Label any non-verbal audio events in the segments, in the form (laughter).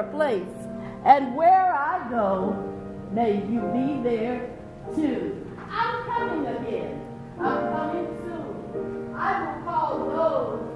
a place, and where I go, may you be there too. I'm coming again. I'm coming soon. I will call those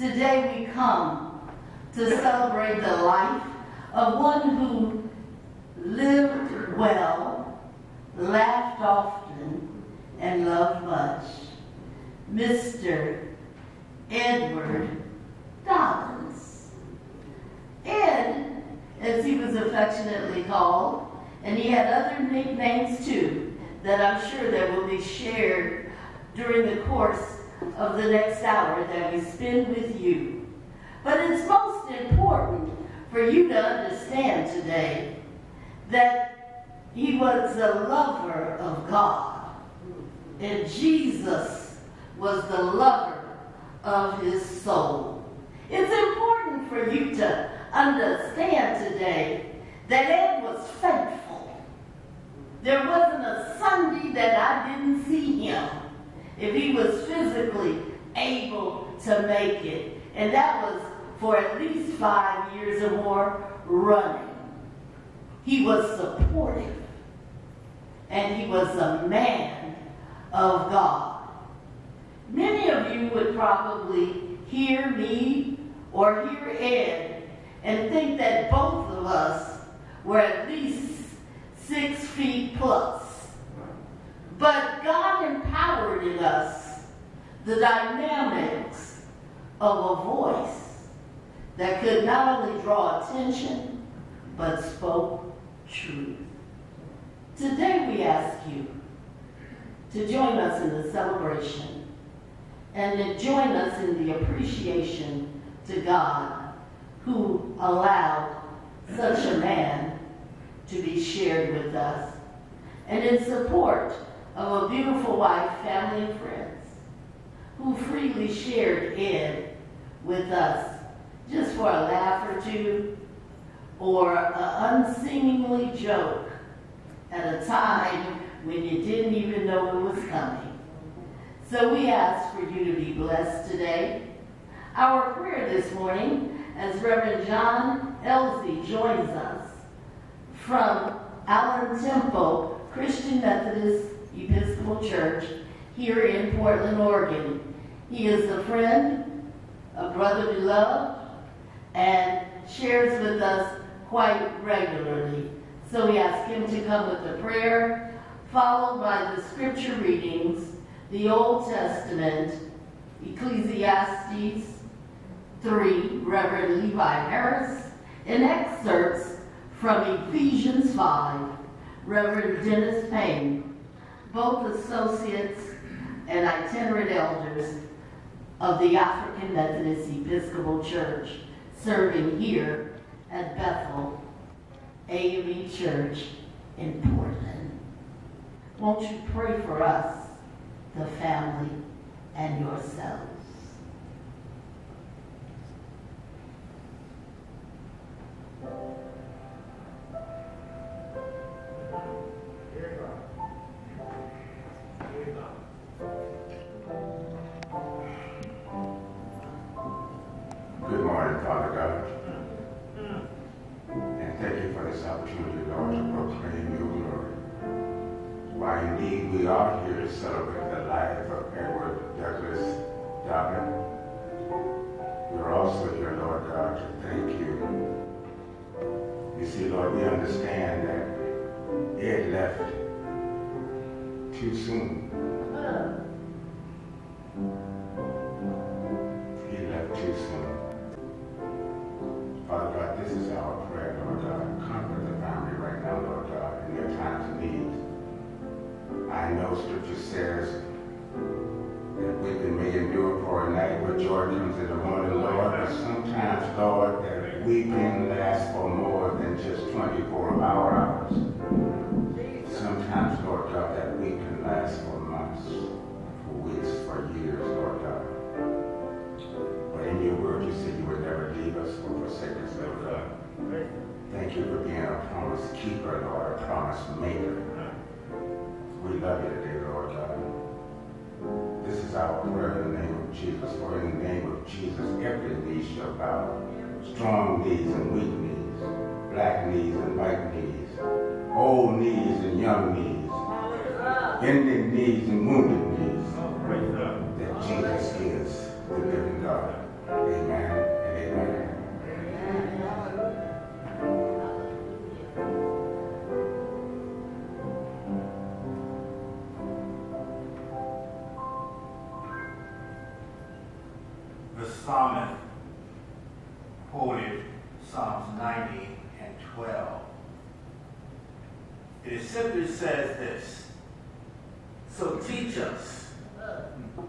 Today we come to celebrate the life of one who lived well, laughed often, and loved much. Mr. Edward Dobbins. Ed, as he was affectionately called, and he had other nicknames too that I'm sure that will be shared during the course of the next hour that we spend with you. But it's most important for you to understand today that he was a lover of God. And Jesus was the lover of his soul. It's important for you to understand today that Ed was faithful. There wasn't a Sunday that I didn't see him if he was physically able to make it. And that was for at least five years or more running. He was supportive. And he was a man of God. Many of you would probably hear me or hear Ed and think that both of us were at least six feet plus. But God empowered in us the dynamics of a voice that could not only draw attention, but spoke truth. Today we ask you to join us in the celebration and to join us in the appreciation to God who allowed such a man to be shared with us. And in support of a beautiful wife, family, and friends who freely shared Ed with us just for a laugh or two or an unseemingly joke at a time when you didn't even know it was coming. So we ask for you to be blessed today. Our prayer this morning, as Reverend John Elsey joins us from Allen Temple Christian Methodist Episcopal Church here in Portland, Oregon. He is a friend, a brother beloved, and shares with us quite regularly. So we ask him to come with a prayer, followed by the scripture readings, the Old Testament, Ecclesiastes 3, Reverend Levi Harris, and excerpts from Ephesians 5, Reverend Dennis Payne, both associates and itinerant elders of the African Methodist Episcopal Church, serving here at Bethel AME Church in Portland. Won't you pray for us the family, and yourselves. Good are here to celebrate the life of Edward Douglas Dobbin. We're also here, Lord God, to thank you. You see, Lord, we understand that Ed left too soon. Years, Lord God. But in your word, you said you would never leave us or forsake us, Lord God. Thank you for being a promise keeper, Lord, a promise maker. We love you today, Lord God. This is our prayer in the name of Jesus. For in the name of Jesus, every knee shall bow. Strong knees and weak knees, black knees and white knees, old knees and young knees, bending knees and wounded knees. That Jesus is the living God. Amen and amen. The psalmist quoted Psalms 90 and 12. It simply says this So teach us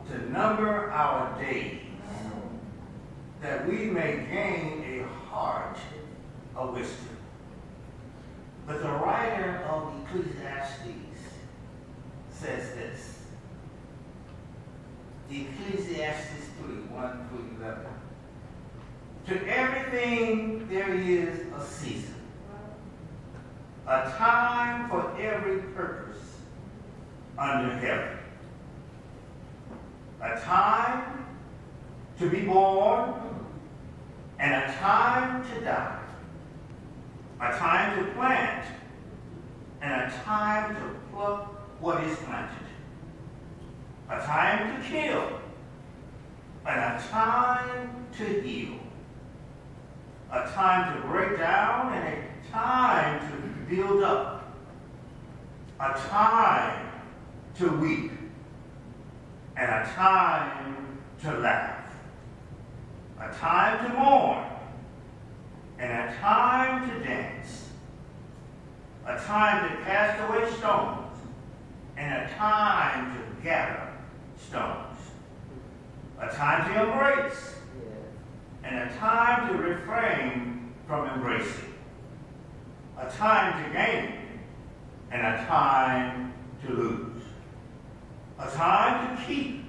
to number our days, that we may gain a heart of wisdom. But the writer of Ecclesiastes says this Ecclesiastes 3 1 through 11. To everything there is a season, a time for every purpose under heaven, a time to be born, and a time to die, a time to plant, and a time to pluck what is planted. A time to kill, and a time to heal, a time to break down, and a time to build up, a time to weep, and a time to laugh, a time to mourn, and a time to dance, a time to cast away stones, and a time to gather stones. A time to embrace and a time to refrain from embracing. A time to gain and a time to lose. A time to keep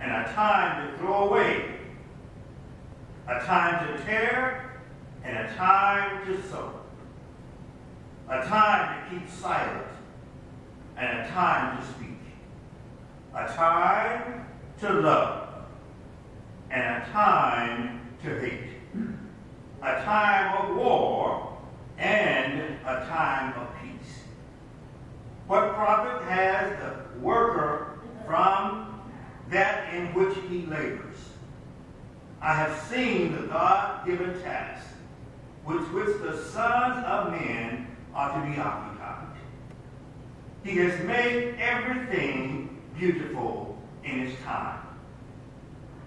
and a time to throw away. A time to tear and a time to sow. A time to keep silent and a time to speak a time to love and a time to hate, a time of war and a time of peace. What profit has the worker from that in which he labors? I have seen the God-given task with which the sons of men are to be occupied. He has made everything beautiful in its time.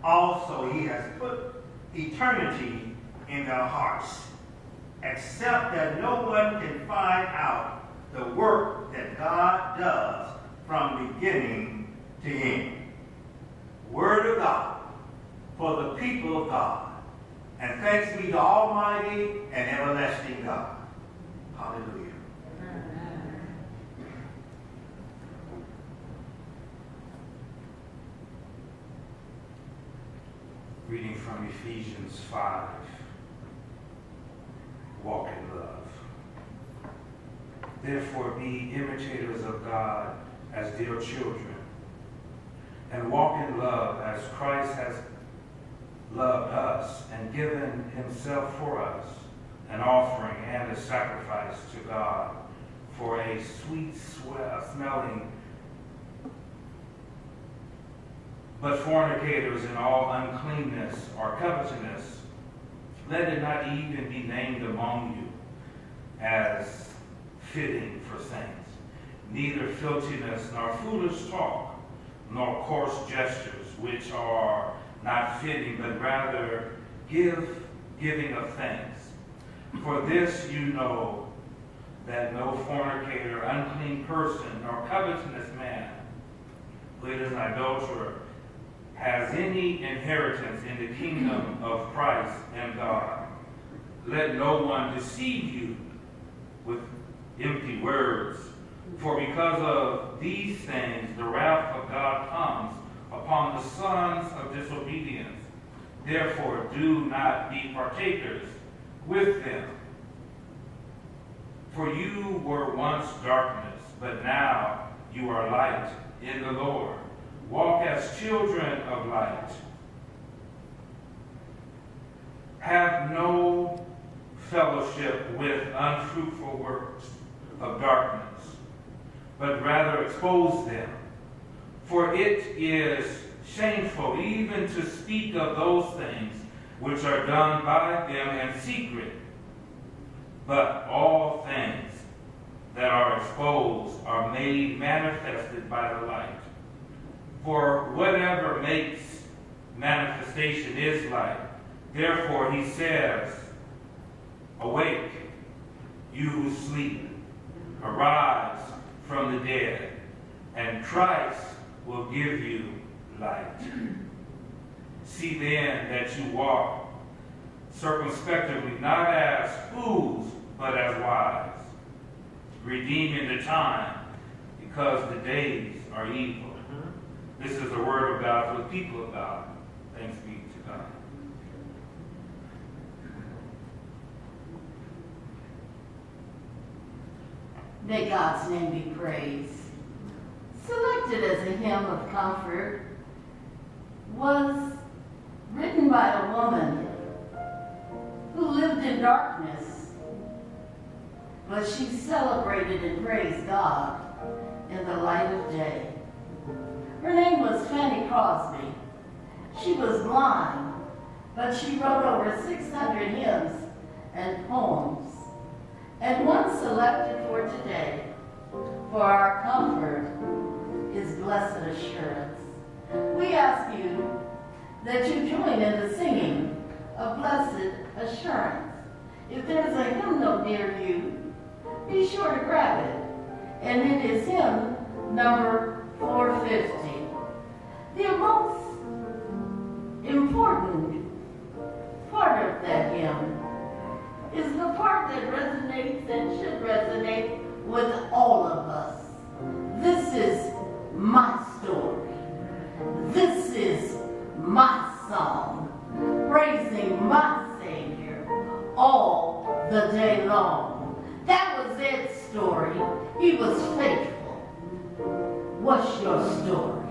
Also, he has put eternity in their hearts, except that no one can find out the work that God does from beginning to end. Word of God for the people of God. And thanks be to Almighty and everlasting God. Hallelujah. Reading from Ephesians 5. Walk in love. Therefore, be imitators of God as dear children, and walk in love as Christ has loved us and given himself for us, an offering and a sacrifice to God for a sweet smelling but fornicators and all uncleanness or covetousness, let it not even be named among you as fitting for saints, neither filthiness nor foolish talk, nor coarse gestures, which are not fitting, but rather give giving of thanks. For this you know that no fornicator, unclean person, nor covetous man, who is an adulterer, has any inheritance in the kingdom of Christ and God. Let no one deceive you with empty words. For because of these things, the wrath of God comes upon the sons of disobedience. Therefore, do not be partakers with them. For you were once darkness, but now you are light in the Lord. Walk as children of light. Have no fellowship with unfruitful works of darkness, but rather expose them. For it is shameful even to speak of those things which are done by them in secret. But all things that are exposed are made manifested by the light. For whatever makes manifestation is light. Therefore, he says, Awake, you who sleep, arise from the dead, and Christ will give you light. See then that you walk circumspectly, not as fools, but as wise, redeeming the time, because the days are evil. Mm-hmm. This is the word of God for the people of God. Thanks be to God. May God's name be praised. Selected as a hymn of comfort was written by a woman who lived in darkness, but she celebrated and praised God in the light of day. Her name was Fanny Crosby. She was blind, but she wrote over 600 hymns and poems. And one selected for today, for our comfort, is Blessed Assurance. We ask you that you join in the singing of Blessed Assurance. If there's a hymnal near you, be sure to grab it. And it is hymn number 450. The most important part of that hymn is the part that resonates and should resonate with all of us. This is my story. This is my song, praising my Savior all the day long. That was Ed's story. He was faithful. What's your story?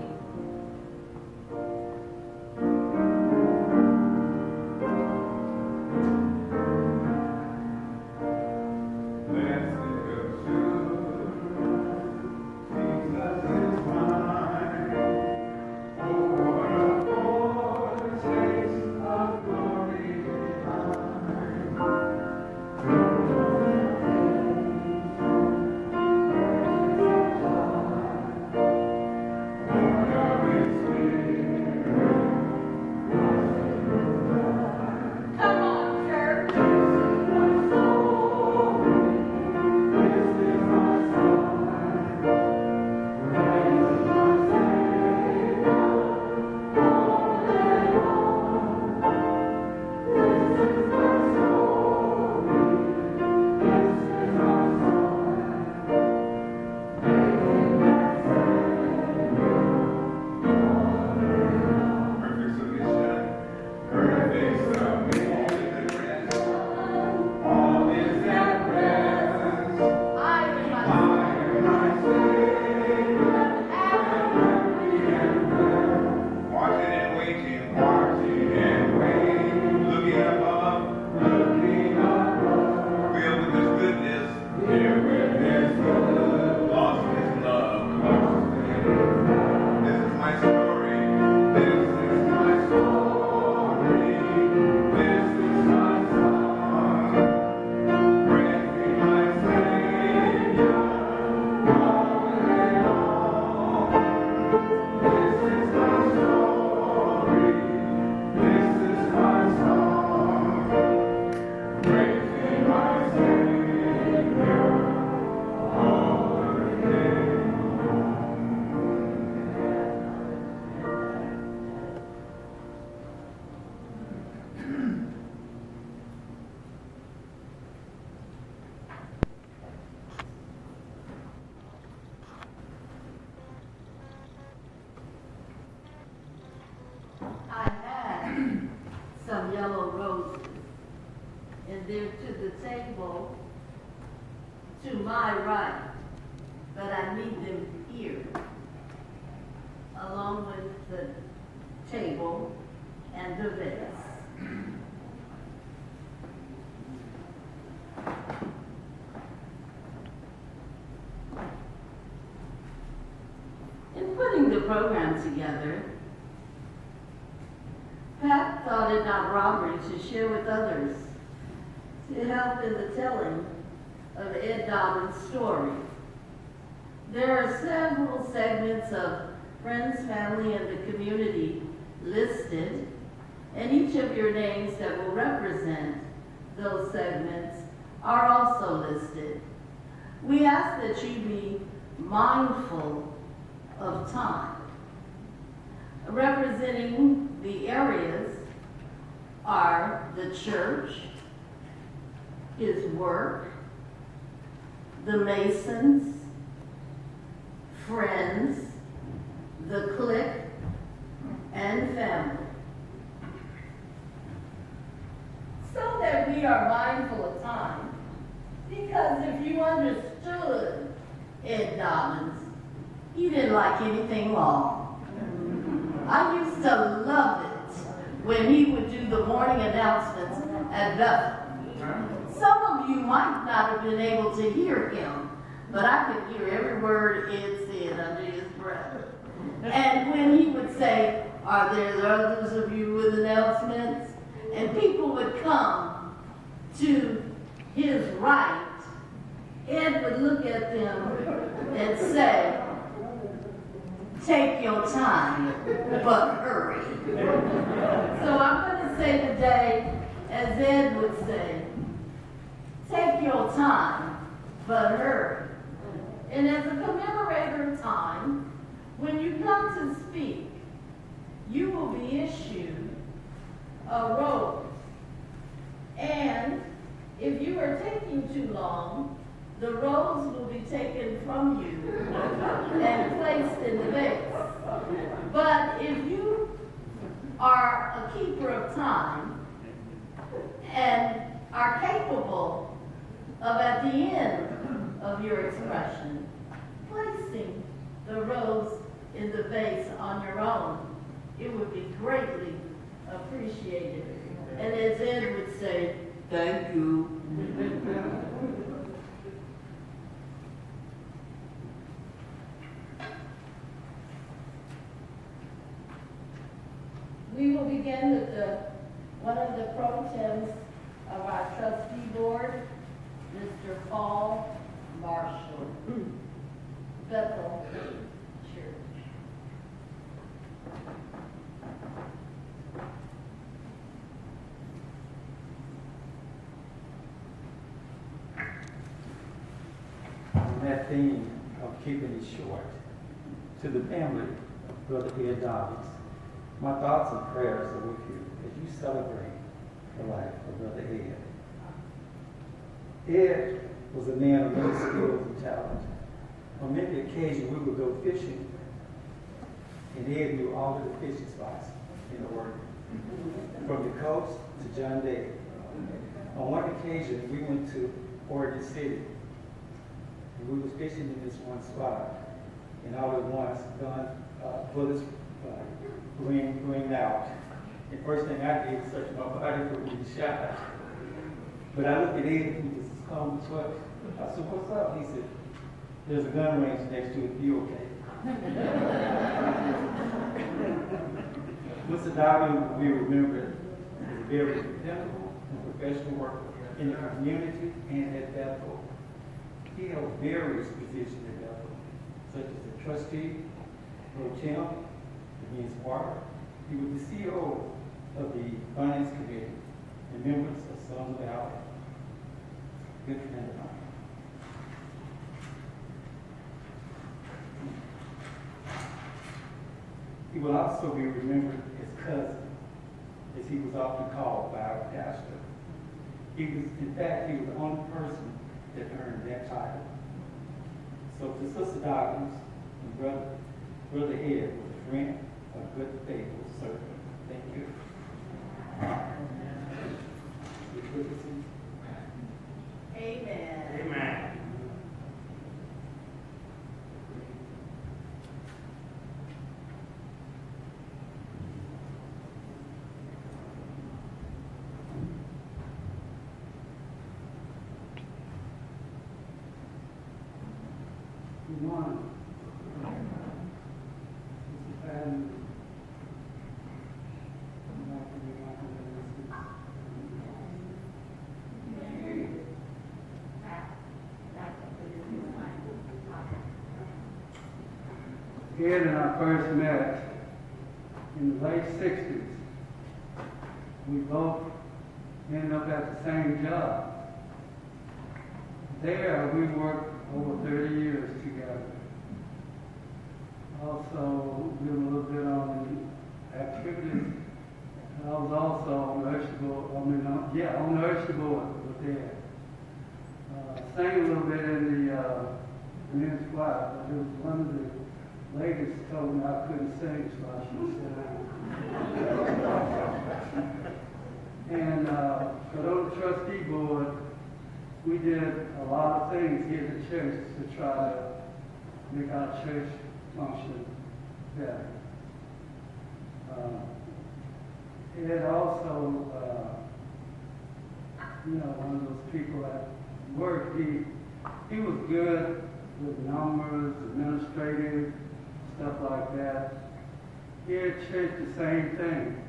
Program together, Pat thought it not robbery to share with others to help in the telling of Ed Dobbins' story. There are several segments of friends, family, and the community listed, and each of your names that will represent those segments are also listed. We ask that you be mindful of time. Representing the areas are the church, his work, the Masons, friends, the clique, and family. So that we are mindful of time, because if you understood Ed Dobbins, he didn't like anything long. I used to love it when he would do the morning announcements at Bethel. Some of you might not have been able to hear him, but I could hear every word Ed said under his breath. And when he would say, Are there others of you with announcements? And people would come to his right, Ed would look at them and say, Take your time, but hurry. So I'm going to say today, as Ed would say, take your time, but hurry. And as a commemorator of time, when you come to speak, you will be issued a rose. And if you are taking too long, the rose will be taken from you and placed in the vase. But if you are a keeper of time and are capable of at the end of your expression, placing the rose in the vase on your own, it would be greatly appreciated. And as Ed would say, thank you. We will begin with the, one of the pro tems of our trustee board, Mr. Paul Marshall, Bethel Church. on that theme of keeping it short, to the family of Brother Ed Dobbins, my thoughts and prayers are with you as you celebrate the life of Brother Ed. Ed was a man of many skills and talent. On many occasions, we would go fishing, and Ed knew all of the fishing spots in Oregon, from the coast to John Day. On one occasion, we went to Oregon City, and we was fishing in this one spot, and all at once, gun uh, bullets ring out. And first thing I did was search my body for being shot. But I looked at Ed, he was calm as well. I said, what's up? He said, there's a gun range next to it, you okay? Mr. Be remembered as a very dependable and professional worker in the community and at Bethel. He held various positions at Bethel, such as the trustee, pro tem, the Means Water. He was the CEO of the Finance Committee and members of Sons of Valley. Good friend of mine. He will also be remembered as cousin, as he was often called by our pastor. He was, in fact, he was the only person that earned that title. So to Sister Dobbins and Brother, Brother Ed was a friend, a good faithful servant. Thank you. Amen. Amen. Amen. One. Ed and I first met in the late sixties. We both ended up at the same job. There, we worked over 30 years together. Also, did a little bit on the activities. I was also on the Usher board, I mean, uh, yeah, on the Usher board with. Uh, sang a little bit in the uh, men's choir, but it was one of the ladies told me I couldn't sing, so I should sit down. and uh, on the trustee board, we did a lot of things here at the church to try to make our church function better. Uh, Ed also, uh, you know, one of those people at work, he, he was good with numbers, administrative, stuff like that. Here at church, the same thing.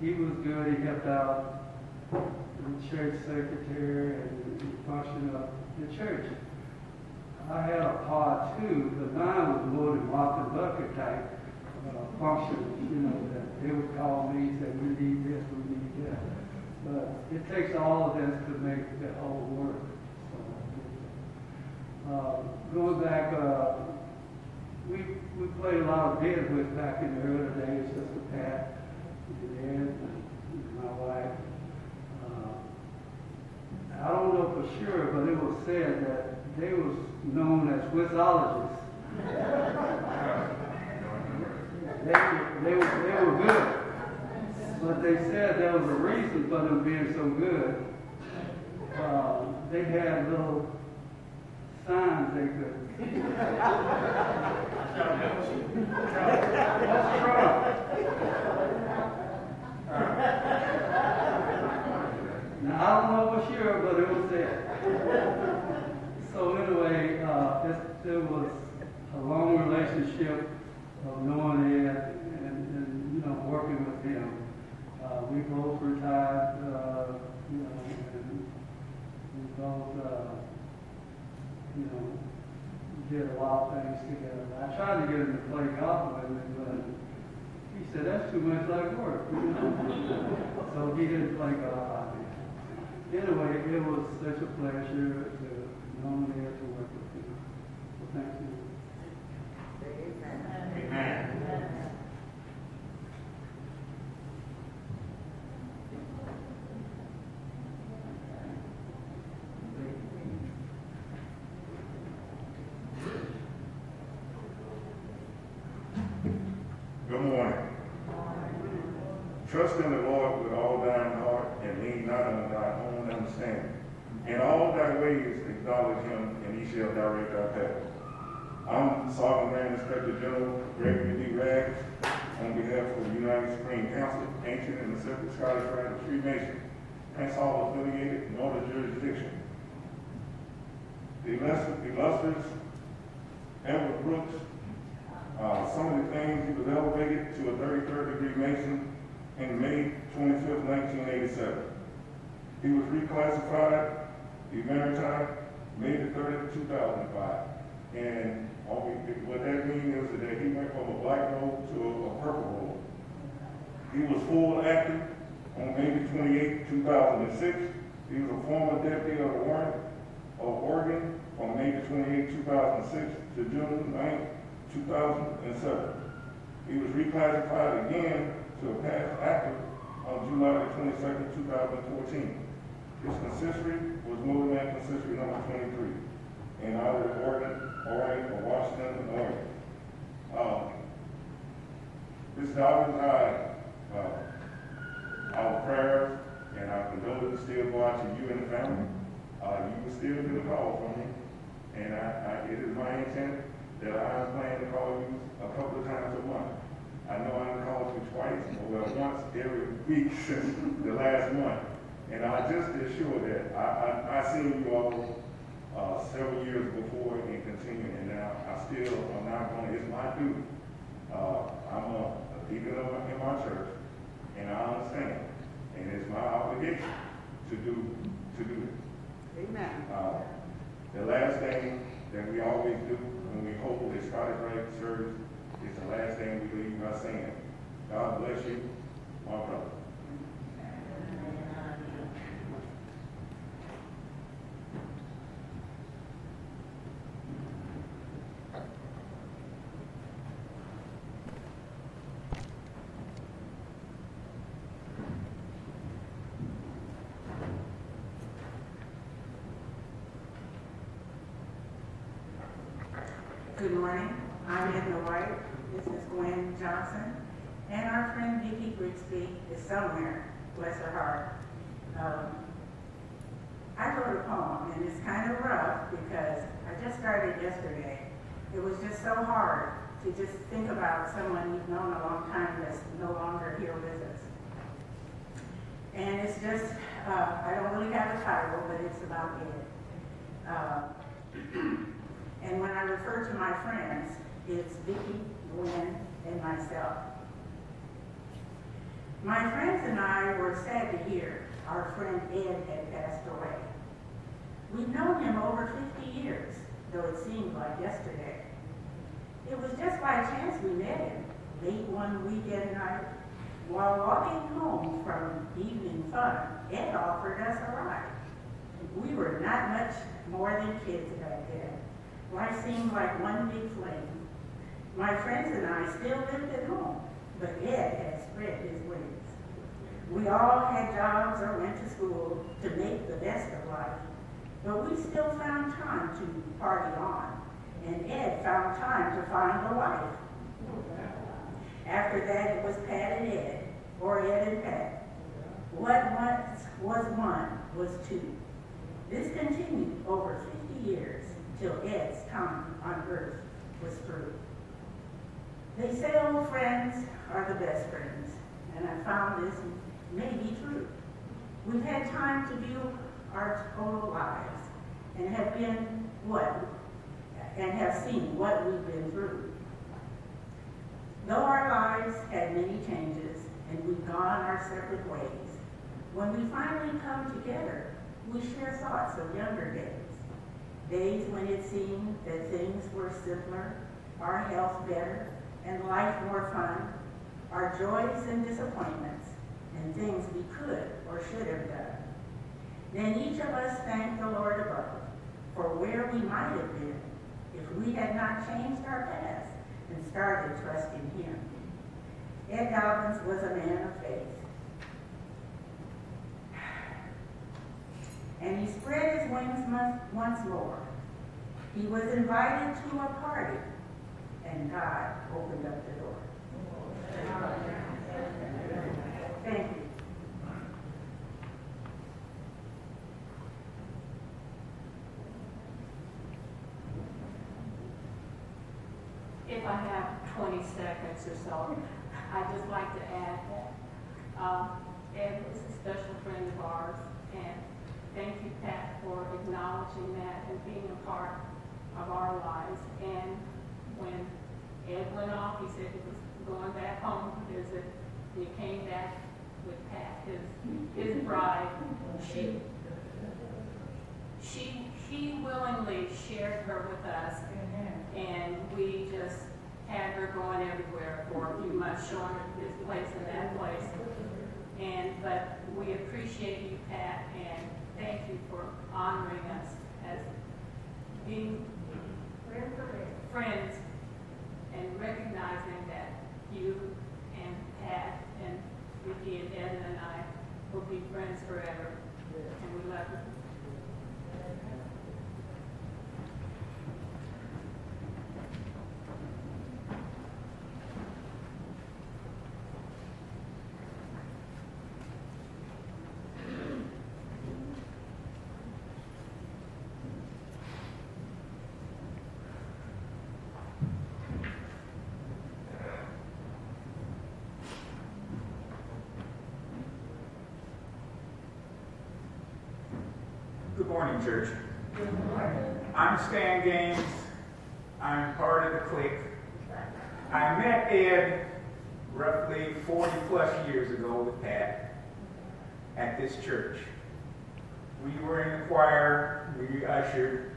He was good, he helped out the church secretary and the function of the church. I had a part too, but mine was more than Martha bucket type uh, function, you know, that they would call me and say, we need this, we need that. But it takes all of this to make the whole work. So, uh, going back, uh, we, we played a lot of deadwood back in the early days, Sister Pat, and Ed, and my wife. Uh, I don't know for sure, but it was said that they was known as Swissologists. they, they, were, they were good. But they said there was a reason for them being so good. Uh, they had little signs they could. I don't know for sure, but it was there. So anyway, uh, there was a long relationship of knowing Ed and, you know, working with him. Uh, we both retired, uh, you know, and uh, you know, did a lot of things together. I tried to get him to play golf with me, but he said, that's too much like work, (laughs) so he didn't play golf out. Anyway, it was such a pleasure to know him to work with him. So thank you. Amen. Good morning. Trust in the Lord with all thine heart and lean not on thy own understanding. In all thy ways acknowledge him, and he shall direct thy path. I'm Sovereign Grand Inspector General Gregory D. Rags on behalf of the United Supreme Council, Ancient and Accepted Scottish Rite of Freemasons, Prince Hall affiliated, and other jurisdiction. The illustrious Edward Brooks uh, some of the things, he was elevated to a 33rd degree Mason in May 25th, 1987. He was reclassified, emeriti, May the 30th, 2005. And what that means is that he went from a black robe to a, purple robe. He was full active on May the 28th, 2006. He was a former deputy of the Orient of Oregon from May the 28th, 2006 to June 9th, 2007. He was reclassified again to a past active on July the 22nd, 2014. His consistory was Motorman Consistory number 23 in either Oregon, Oregon, or Washington, Oregon. Um, this Dobbins, I, uh, our prayers and our condolences still go out to you and the family. Uh, you will still get a call from me, and I, I, it is my intent that I plan to call you a couple of times a month. I know I've called you twice, or well, once every week (laughs) since the last month. And I just assure that I, I, I seen you all uh, several years before and continue, and now I still, I'm not gonna, it's my duty. Uh, I'm a, a deacon of in my church, and I understand, and it's my obligation to do, to do it. Amen. Uh, The last thing that we always do when we hold a Scottish Rite service last thing we leave by saying, God bless you, my brother. Good morning. I'm Edna White. This is Gwen Johnson. And our friend Vicki Grigsby is somewhere, bless her heart. Um, I wrote a poem, and it's kind of rough because I just started yesterday. It was just so hard to just think about someone you've known a long time that's no longer here with us. And it's just, uh, I don't really have a title, but it's about it. Uh, (clears throat) And when I refer to my friends, it's Vicki, Gwen, and myself. My friends and I were sad to hear our friend Ed had passed away. We'd known him over 50 years, though it seemed like yesterday. It was just by chance we met him late one weekend night. While walking home from evening fun, Ed offered us a ride. We were not much more than kids back then. Life seemed like one big flame. My friends and I still lived at home, but Ed had spread his wings. We all had jobs or went to school to make the best of life, but we still found time to party on, and Ed found time to find a wife. After that, it was Pat and Ed, or Ed and Pat. What once was one was two. This continued over 50 years till Ed's time on earth was through. They say old friends are the best friends, and I found this may be true. We've had time to view our total lives and have been what, and have seen what we've been through. Though our lives had many changes and we've gone our separate ways, when we finally come together, we share thoughts of younger days. Days when it seemed that things were simpler, our health better, and life more fun, our joys and disappointments, and things we could or should have done. Then each of us thanked the Lord above for where we might have been if we had not changed our past and started trusting Him. Ed Dobbins was a man of faith. And he spread his wings once more. He was invited to a party, and God opened up the door. Thank you. If I have 20 seconds or so, I'd just like to add that um, Ed was a special friend of ours, and thank you, Pat, for acknowledging that and being a part of our lives. And when Ed went off, he said he was going back home to visit. He came back his, his bride. She, she, he willingly shared her with us, and we just had her going everywhere for a few months, showing her this place and that place. And, but we appreciate you, Pat, and thank you for honoring us as being friends and recognizing that you and Pat Vicki and Edna and I will be friends forever. And we love you. Church. I'm Stan Gaines, I'm part of the clique. I met Ed roughly 40 plus years ago with Pat at this church. We were in the choir, we ushered,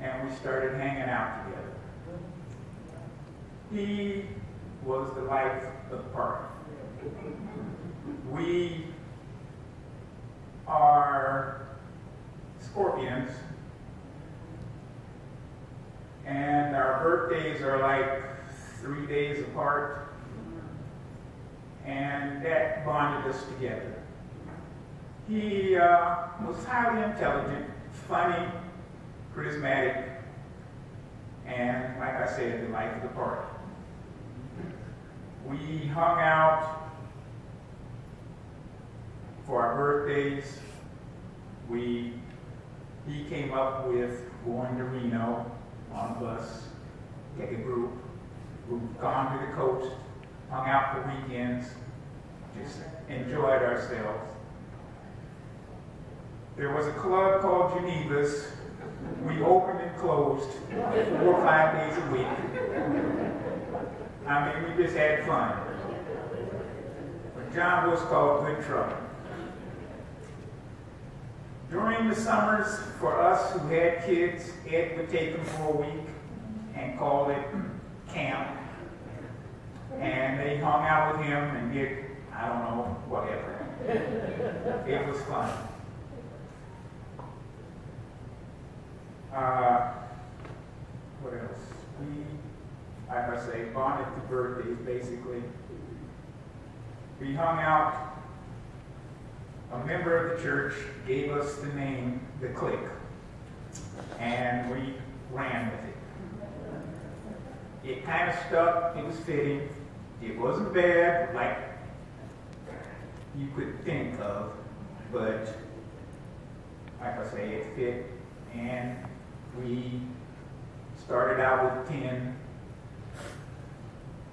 and we started hanging out together. He was the life of the party. We are scorpions, and our birthdays are like three days apart, and that bonded us together. He uh, intelligent, funny, charismatic, and like I said, the life of the party. We hung out for our birthdays. We, he came up with going to Reno on a bus, take a group. We've gone to the coast, hung out for weekends, just enjoyed ourselves. There was a club called Geneva's. We opened and closed four or five days a week. I mean, we just had fun. But John was called Good Trouble. During the summers, for us who had kids, Ed would take them for a week and call it camp. And they hung out with him and did, I don't know, whatever. It was fun. Uh, what else? We, I must say, bonded to birthdays, basically. We hung out. A member of the church gave us the name The Clique, and we ran with it. It kind of stuck, it was fitting. It wasn't bad, like you could think of, but like I say, it fit, and we started out with 10,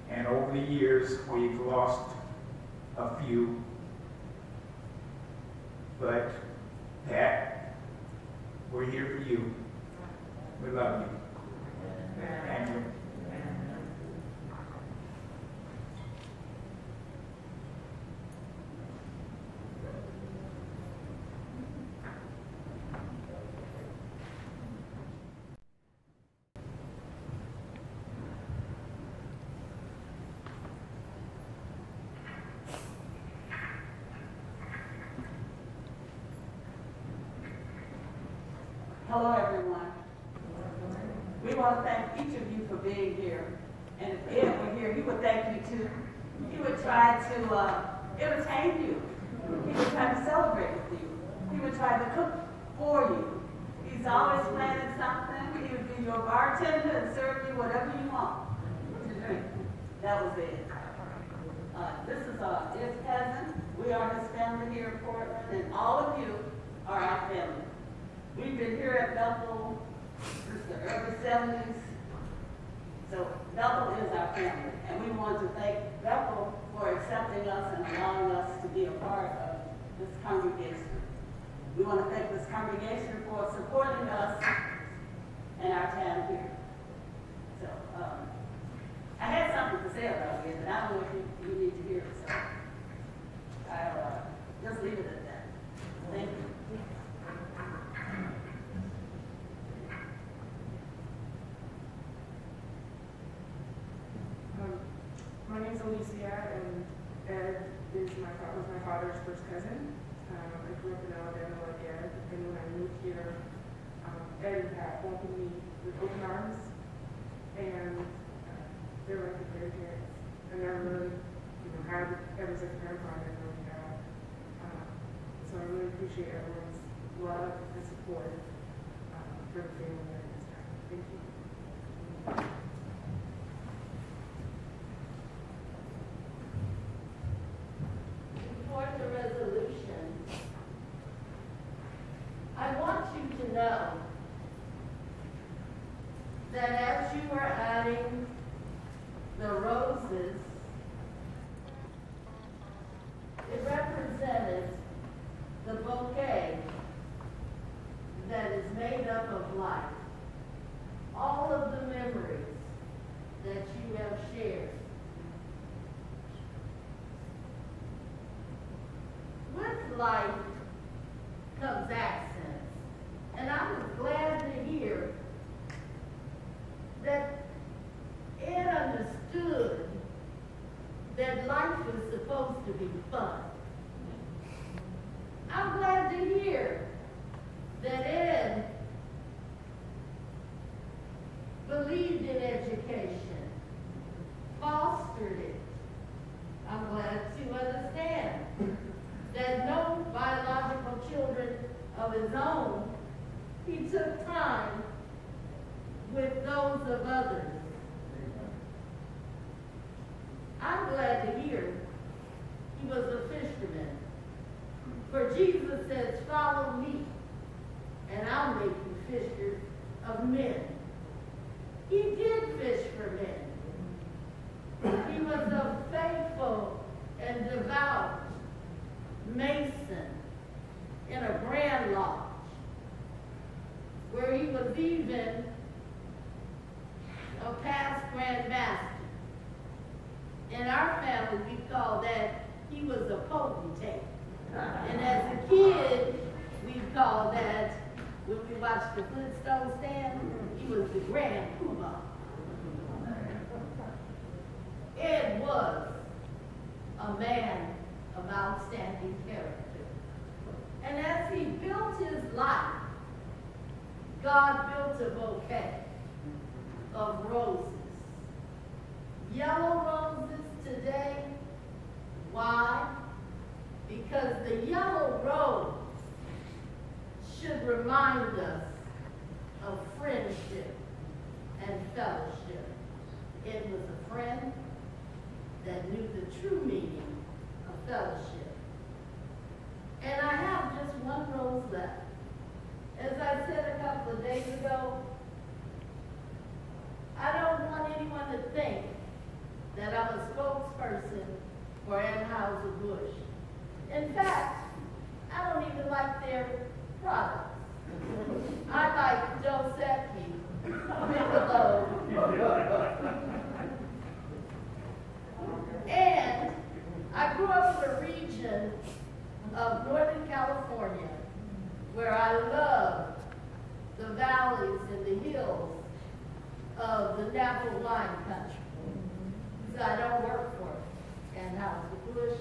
and over the years, we've lost a few. But, Pat, we're here for you. We love you. Thank you. Hello, everyone. We want to thank each of you for being here. And if Ed were here, he would thank you too. He would try to uh, entertain you. He would try to celebrate with you. He would try to cook for you. He's always planning something. He would be your bartender and serve you whatever you want to drink. That was it. Uh, this is uh, Ed's cousin. We are his family here in Portland, and all of you are our family. We've been here at Bethel since the early seventies. So Bethel is our family, and we want to thank Bethel for accepting us and allowing us to be a part of this congregation. We want to thank this congregation for supporting us and our time here. So, um, I had something to say about it, but I don't know if you, you need to hear it, so I'll, uh, just leave it at that. Thank you. Um, my name's Alicia, and Ed is my was my father's first cousin. Um, I grew up in Alabama like Ed, and when I moved here, um, Ed and Pat welcomed me with open arms, and uh, they were like the grandparents. I never really, you know, had such a grandpa I really had. Um, so I really appreciate everyone's love and support um, for the family of Northern California, where I love the valleys and the hills of the Napa wine country. So I don't work for it and how of Bush.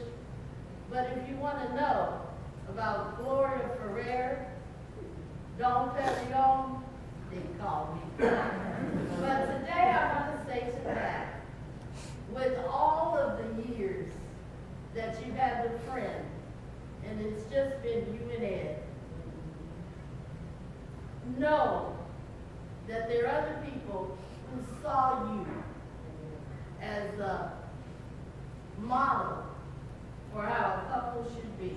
But if you want to know about Gloria Ferrer, Dom Perignon, they call me. but today I want to say to that, with all of the years that you have had the friends, and it's just been you and Ed. Know that there are other people who saw you as a model for how a couple should be.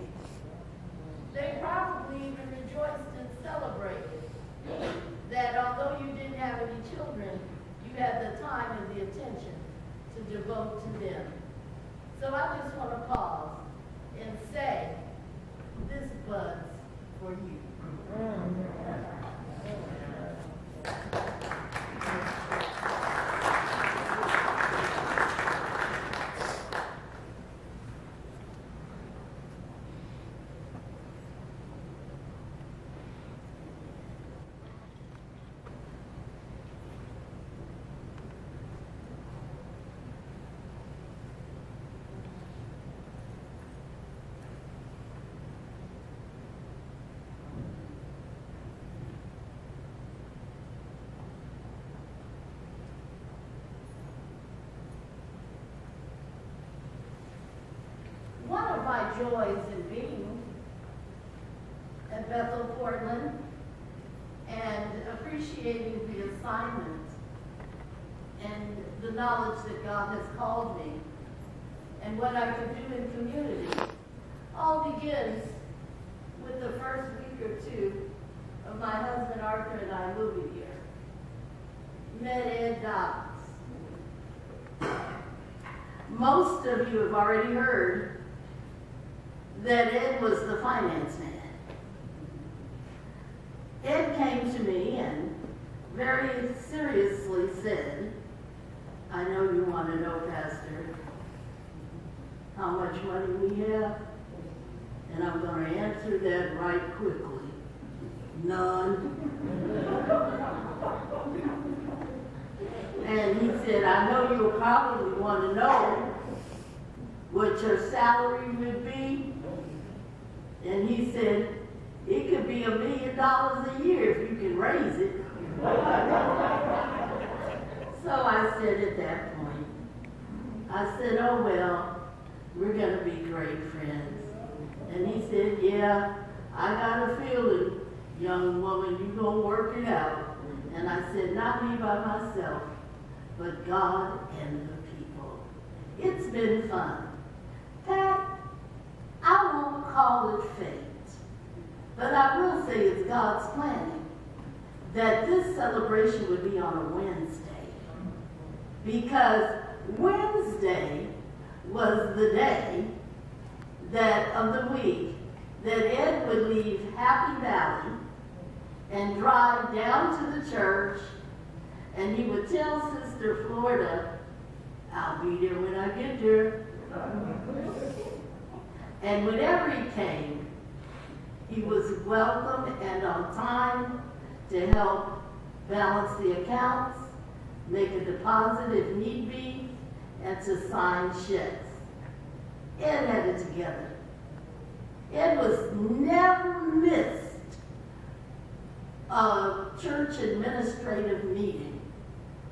They probably even rejoiced and celebrated that although you didn't have any children, you had the time and the attention to devote to them. So I just want to pause and say, this buzz for you. Mm -hmm. This celebration would be on a Wednesday. Because Wednesday was the day that of the week that Ed would leave Happy Valley and drive down to the church and he would tell Sister Florida, I'll be there when I get there. And whenever he came, he was welcome and on time to help balance the accounts, make a deposit if need be, and to sign checks. Ed had it together. Ed was never missed a church administrative meeting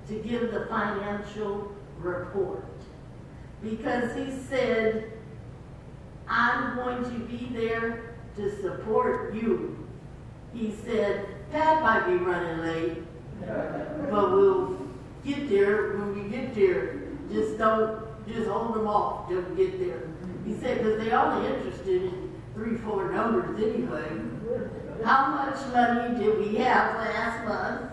to give the financial report because he said, I'm going to be there to support you. He said, Pat might be running late, but we'll get there when we get there. Just don't, just hold them off till we get there. He said, because they're only interested in three, four numbers anyway. How much money did we have last month?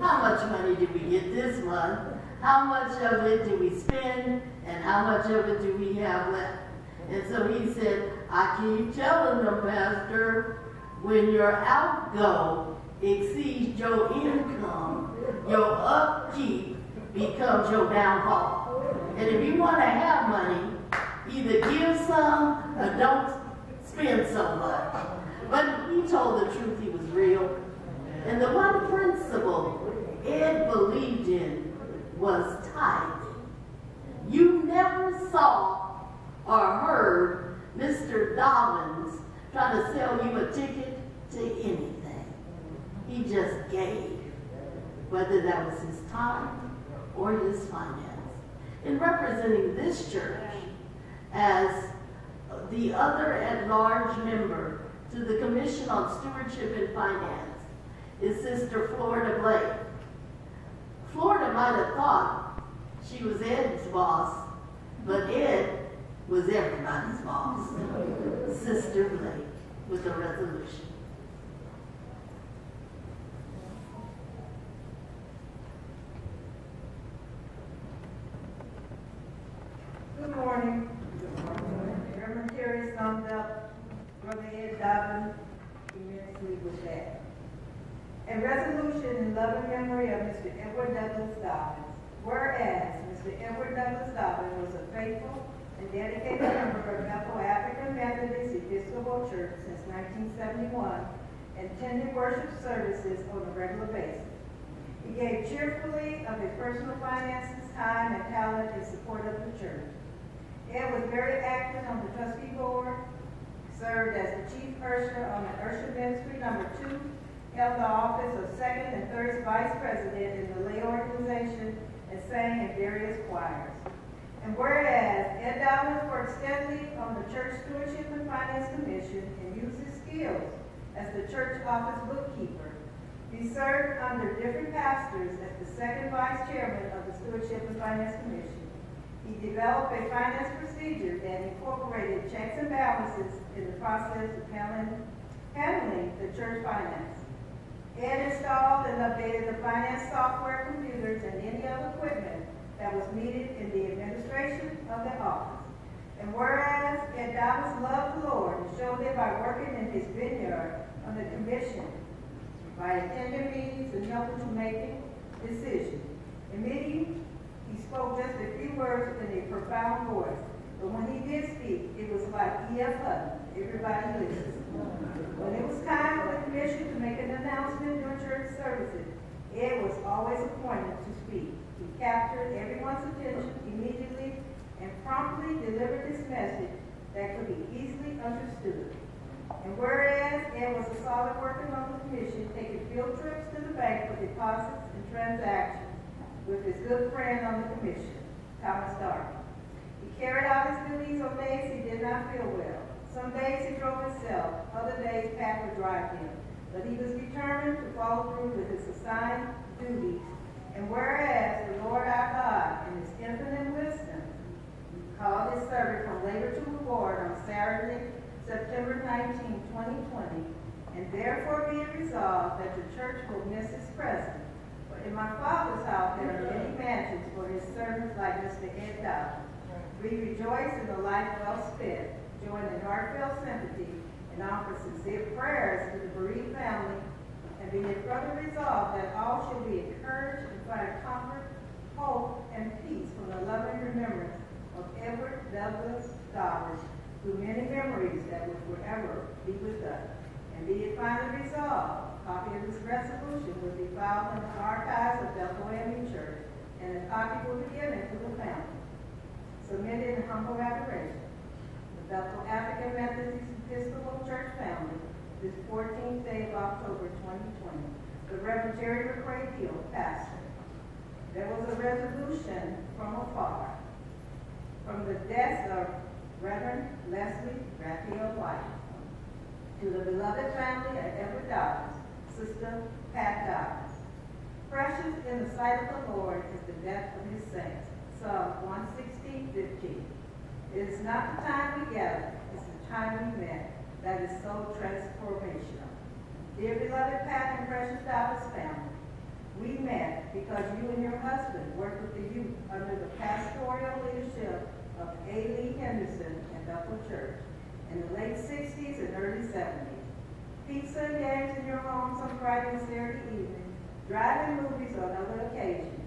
How much money did we get this month? How much of it did we spend? And how much of it do we have left? And so he said, I keep telling them, Pastor, when your outgo exceeds your income, your upkeep becomes your downfall. And if you want to have money, either give some or don't spend so much. But he told the truth, he was real. And the one principle Ed believed in was tithing. You never saw or heard Mr. Dobbins trying to sell you a ticket to anything. He just gave, whether that was his time or his finance. In representing this church as the other at-large member to the Commission on Stewardship and Finance is Sister Florida Blake. Florida might have thought she was Ed's boss, but Ed was everybody's boss. Sister Blake with a resolution. Good morning. Reverend Terry summed up Brother Ed Dobbin immensely with that. A resolution in loving memory of Mr. Edward Douglas Dobbins. Whereas Mr. Edward Douglas Dobbin was a faithful and dedicated member of Bethel African Methodist Episcopal Church since 1971 and attended worship services on a regular basis. He gave cheerfully of his personal finances, time, and talent in support of the church. Ed was very active on the trustee board, served as the chief usher on the Usher Ministry Number Two, held the office of second and third vice president in the lay organization, and sang in various choirs. And whereas Ed Dobbins worked steadily on the Church Stewardship and Finance Commission and used his skills as the church office bookkeeper, he served under different pastors as the second vice chairman of the Stewardship and Finance Commission. He developed a finance procedure that incorporated checks and balances in the process of handling, handling the church finance. Ed installed and updated the finance software, computers, and any other equipment that was needed in the administration of the office. And whereas Dobbins loved the Lord and showed it by working in his vineyard on the commission, by attending meetings and helping to make decisions. In meeting, spoke just a few words in a profound voice. But when he did speak, it was like E.F. Everybody listened. When it was time for the commission to make an announcement during church services, Ed was always appointed to speak. He captured everyone's attention immediately and promptly delivered his message that could be easily understood. And whereas Ed was a solid worker on the commission, taking field trips to the bank for deposits and transactions with his good friend on the commission, Thomas Darby. He carried out his duties on days he did not feel well. Some days he drove himself, other days Pat would drive him. But he was determined to follow through with his assigned duties. And whereas the Lord our God, in his infinite wisdom, called his servant from labor to reward on Saturday, September 19, 2020, and therefore be it resolved that the church will miss his presence. In my Father's house there are many mansions for his servants like Mr. Ed Dowd. We rejoice in the life well spent, join in heartfelt sympathy, and offer sincere prayers to the bereaved family, and be it further resolved that all shall be encouraged and find comfort, hope, and peace from the loving remembrance of Edward Douglas Dobbs, through many memories that will forever be with us. Be it finally resolved, a copy of this resolution will be filed in the archives of Bethel AME Church, and a copy will be given to the family. Submitted in humble adoration. The Bethel African Methodist Episcopal Church family, this 14th day of October 2020. The Reverend Jerry McCray Hill, pastor. There was a resolution from afar from the death of Reverend Leslie Raphael White to the beloved family of Edward Dobbs, Sister Pat Dobbs. Precious in the sight of the Lord is the death of his saints. Psalm 116, 15. It is not the time we gather, it's the time we met that is so transformational. Dear beloved Pat and Precious Dobbs family, we met because you and your husband worked with the youth under the pastoral leadership of A. Lee Henderson and Bethel Church in the late 60s and early 70s. Pizza and games in your homes on Friday and Saturday evening, driving movies on other occasions.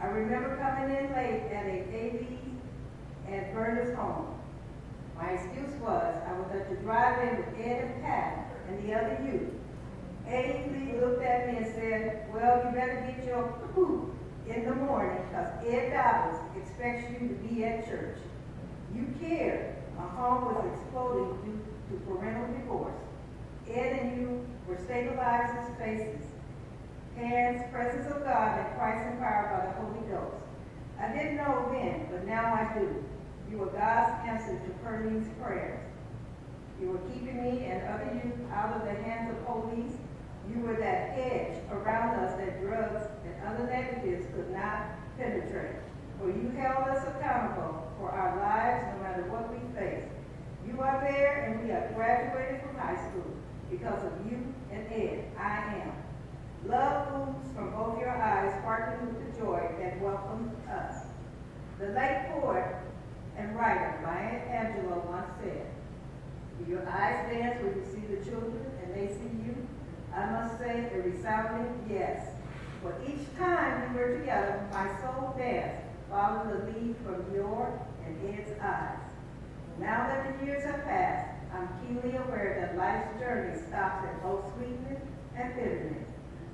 I remember coming in late at a A.B. and Verna's home. My excuse was I was at the drive-in with Ed and Pat and the other youth. A. Lee looked at me and said, well, you better get your poop in the morning because Ed Dobbs expects you to be at church. You cared. My home was exploding due to parental divorce. Ed and you were stabilizers faces, hands, presence of God, and Christ empowered by the Holy Ghost. I didn't know then, but now I do. You were God's answer to Perlene's prayers. You were keeping me and other youth out of the hands of police. You were that hedge around us that drugs and other negatives could not penetrate. For you held us accountable for our lives no matter what we face. You are there and we are graduated from high school because of you and Ed. I am. Love moves from both your eyes, sparkling with the joy that welcomed us. The late poet and writer Maya Angelou once said, Do your eyes dance when you see the children and they see you? I must say a resounding yes. For each time we were together, my soul danced, following the lead from your and Ed's eyes. Now that the years have passed, I'm keenly aware that life's journey stops at both sweetness and bitterness.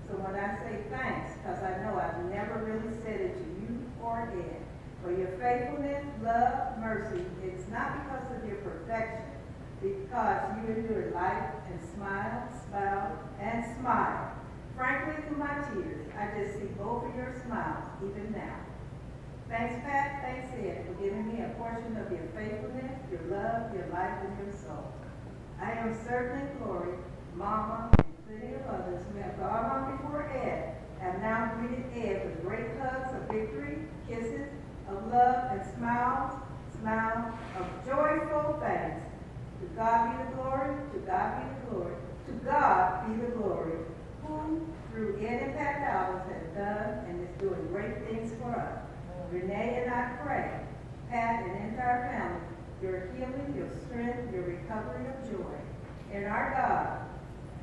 So when I say thanks, because I know I've never really said it to you or Ed, for your faithfulness, love, mercy, it's not because of your perfection, because you endured life and smile, smile, and smile. Frankly, through my tears, I just see both of your smiles, even now. Thanks, Pat. Thanks, Ed, for giving me a portion of your faithfulness, your love, your life, and your soul. I am certainly Glory, Mama, and plenty of others who have gone on before Ed have now greeted Ed with great hugs of victory, kisses of love, and smiles, smiles of joyful thanks. To God be the glory, to God be the glory, to God be the glory, who through Ed and Pat Dollars has done and is doing great things for us. Renee and I pray, Pat and entire family, your healing, your strength, your recovery of joy. In our God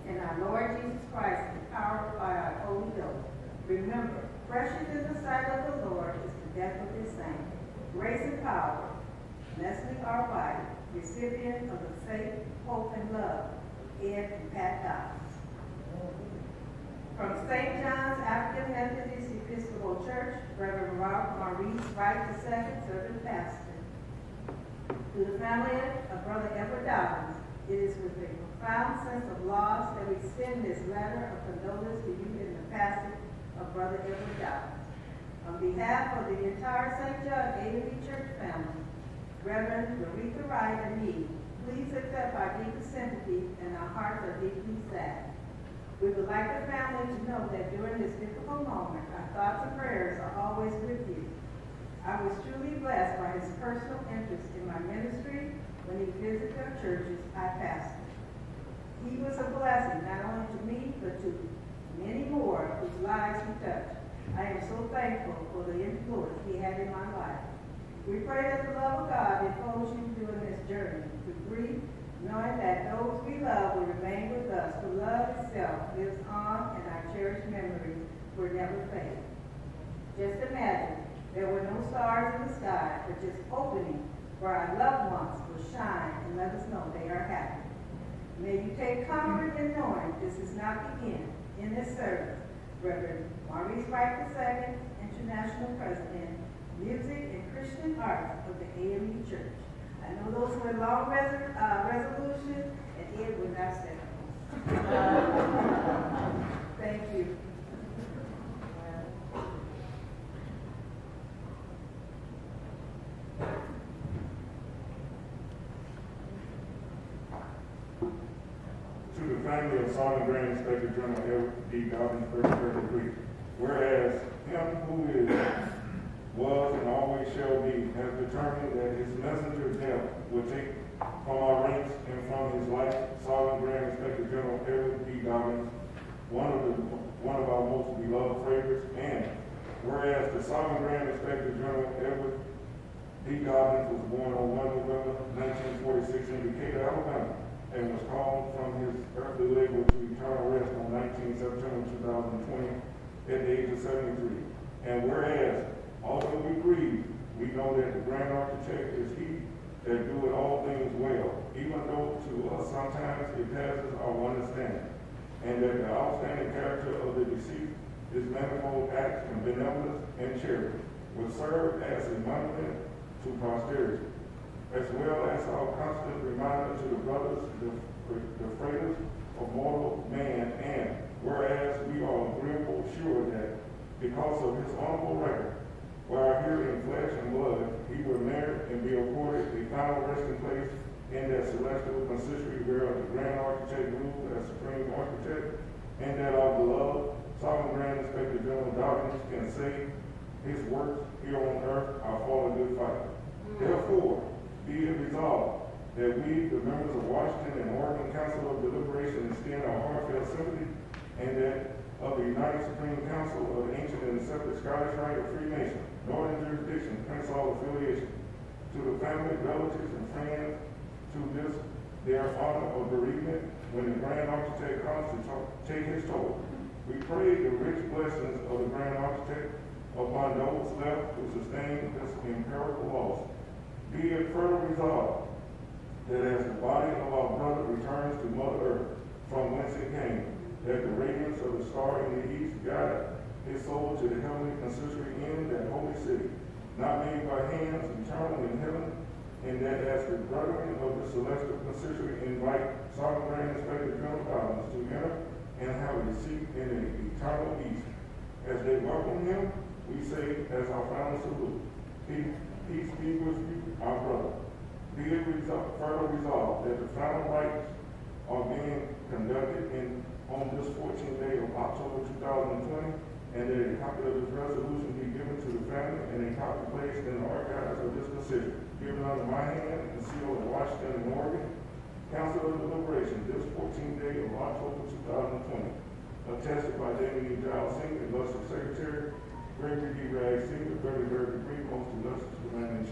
and our Lord Jesus Christ, empowered by our Holy Ghost. Remember, precious in the sight of the Lord is the death of his saint. Grace and power, Leslie R. White, recipient of the faith, hope, and love, Ed and Pat Dobbs. From St. John's African Methodist Episcopal Church, Reverend Rob Maurice Wright II, servant pastor. To the family of Brother Edward Dobbins, it is with a profound sense of loss that we send this letter of condolence to you in the passing of Brother Edward Dobbins. On behalf of the entire St. John AME Church family, Reverend Aretha Wright and me, please accept our deepest sympathy and our hearts are deeply sad. We would like the family to know that during this difficult moment, our thoughts and prayers are always with you. I was truly blessed by his personal interest in my ministry when he visited the churches I pastored. He was a blessing not only to me, but to many more whose lives he touched. I am so thankful for the influence he had in my life. We pray that the love of God enfolds you during this journey to grief, knowing that those we love will remain with us, for love itself lives on and our cherished memories will never fade. Just imagine there were no stars in the sky, but just opening where our loved ones will shine and let us know they are happy. May you take comfort in knowing this is not the end. In this service, Reverend Maurice Wright II, International President, Music and Christian Arts of the AME Church. I know those were long res uh, resolutions, and Ed would not say. (laughs) Thank you. To the family of Sovereign Grand Inspector General Edward D. Dobbins, first degree. Whereas him who is, was, and always shall be, has determined that his messenger death will take from our ranks and from his life, Sovereign Grand Inspector General Edward D. Dobbins, one of the, one of our most beloved favorites, and whereas the Sovereign Grand Inspector General Edward D. Dobbins was born on 1 November 1946 in Decatur, Alabama, and was called from his earthly labor to eternal rest on 19 September 2020 at the age of 73. And whereas, although we grieve, we know that the grand architect is he that doeth all things well, even though to us sometimes it passes our understanding, and that the outstanding character of the deceased, his manifold acts and benevolence and charity, will serve as a monument to posterity, as well as our constant reminder to the brothers, the, the freighters of mortal man, and whereas we are agreeable sure that because of his honorable record, while here in flesh and blood, he will merit and be accorded a final resting place in that celestial consistory whereof the grand architect ruled as supreme architect, and that our beloved Sovereign Grand Inspector General Dobbins can say his works here on earth are for a good fight. Hmm. Therefore, be it resolved that we, the members of Washington and Oregon Council of Deliberation, extend our heartfelt sympathy, and that of the United Supreme Council of the Ancient and Accepted Scottish Rite of Freemasons, Northern Jurisdiction, Hall affiliation, to the family, relatives, and friends, to this their honor of bereavement when the Grand Architect comes to take his toll. We pray the rich blessings of the Grand Architect upon those left to sustain this imperishable loss. Be it further resolved that as the body of our brother returns to Mother Earth from whence it came, that the radiance of the star in the east guide his soul to the heavenly consistory in that holy city, not made by hands, eternal in heaven, and that as the brethren of the celestial consistory invite Sovereign Grand Inspector General Collins to enter and have a seat in the eternal east. As they welcome him, we say, as our final salute, peace, peace be with you, our brother. Be it resol- further resolved that the final rites are being conducted in, on this 14th day of October 2020, and that a copy of this resolution be given to the family and a copy placed in the archives of this decision, given under my hand and sealed in Washington and Oregon. Council of Deliberation, this 14th day of October 2020. Attested by Damien E. Giles Sr., Illustrious Secretary, Gregory D. Ragg Sr., very, very degree, most illustrious Commander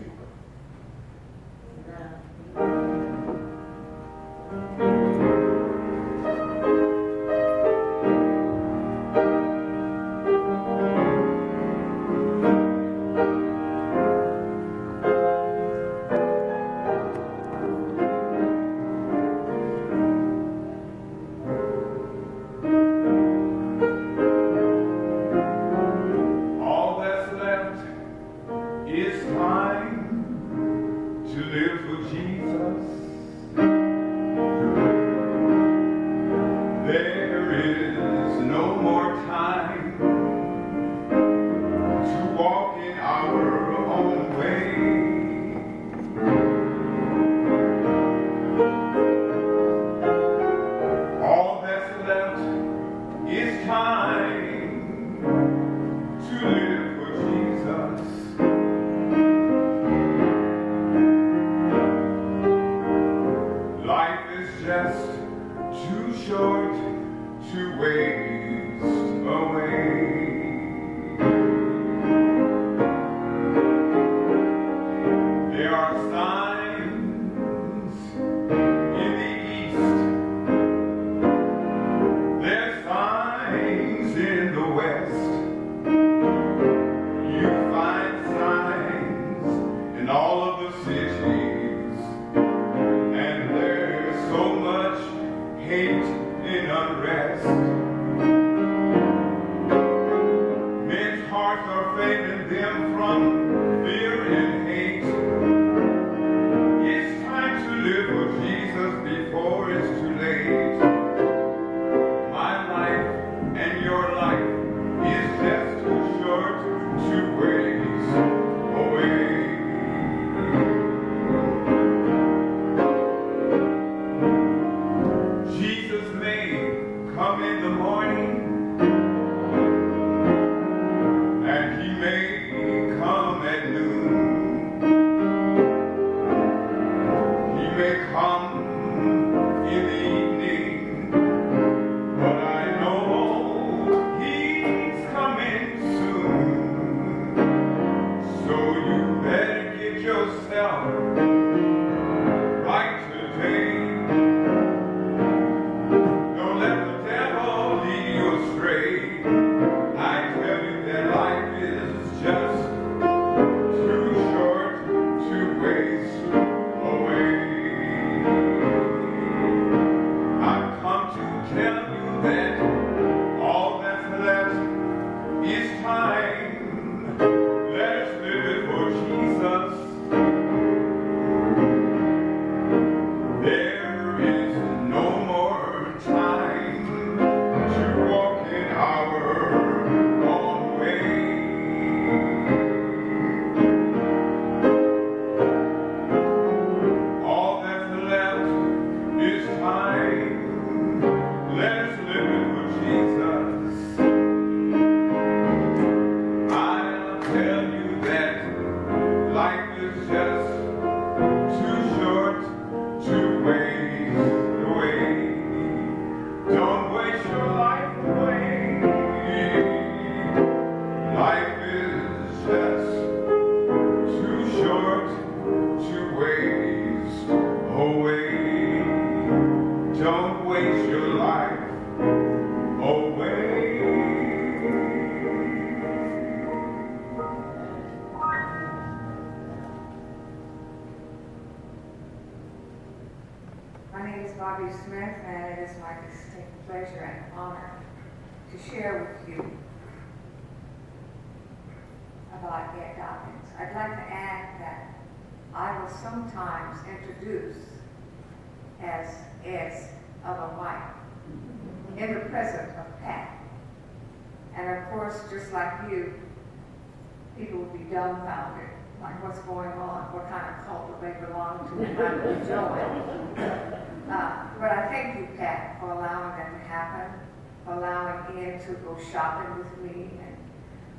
Uh, but I thank you, Pat, for allowing that to happen, for allowing Ed to go shopping with me and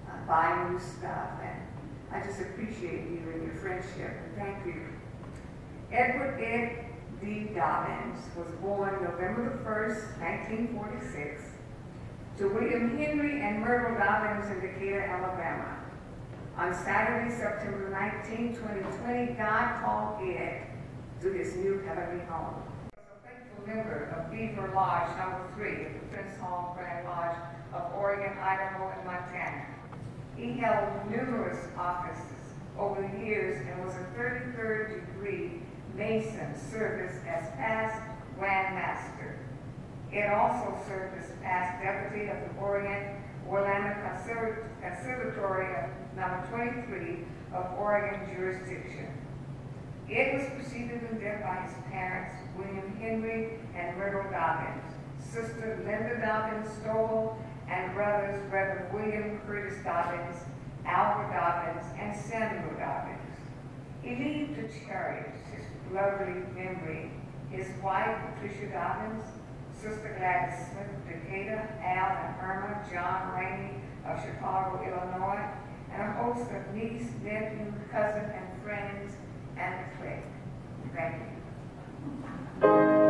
uh, buy new stuff. And I just appreciate you and your friendship. Thank you. Edward Ed D. Dobbins was born November the 1st, 1946, to William Henry and Myrtle Dobbins in Decatur, Alabama. On Saturday, September 19, 2020, God called Ed to his new heavenly home. A faithful member of Beaver Lodge number three of the Prince Hall Grand Lodge of Oregon, Idaho, and Montana. He held numerous offices over the years and was a 33rd degree Mason service as past Grand Master. It also served as past deputy of the Oregon Orlando Conserv- Conservatory of number 23 of Oregon jurisdiction. It was preceded in death by his parents, William Henry and Myrtle Dobbins, sister Linda Dobbins Stowell, and brothers Reverend William Curtis Dobbins, Albert Dobbins, and Samuel Dobbins. He lived to cherish his lovely memory, his wife, Patricia Dobbins, Sister Gladys Smith Decatur, Al and Irma, John Rainey of Chicago, Illinois, and a host of niece, nephew, cousin, and friends, and the. Thank you.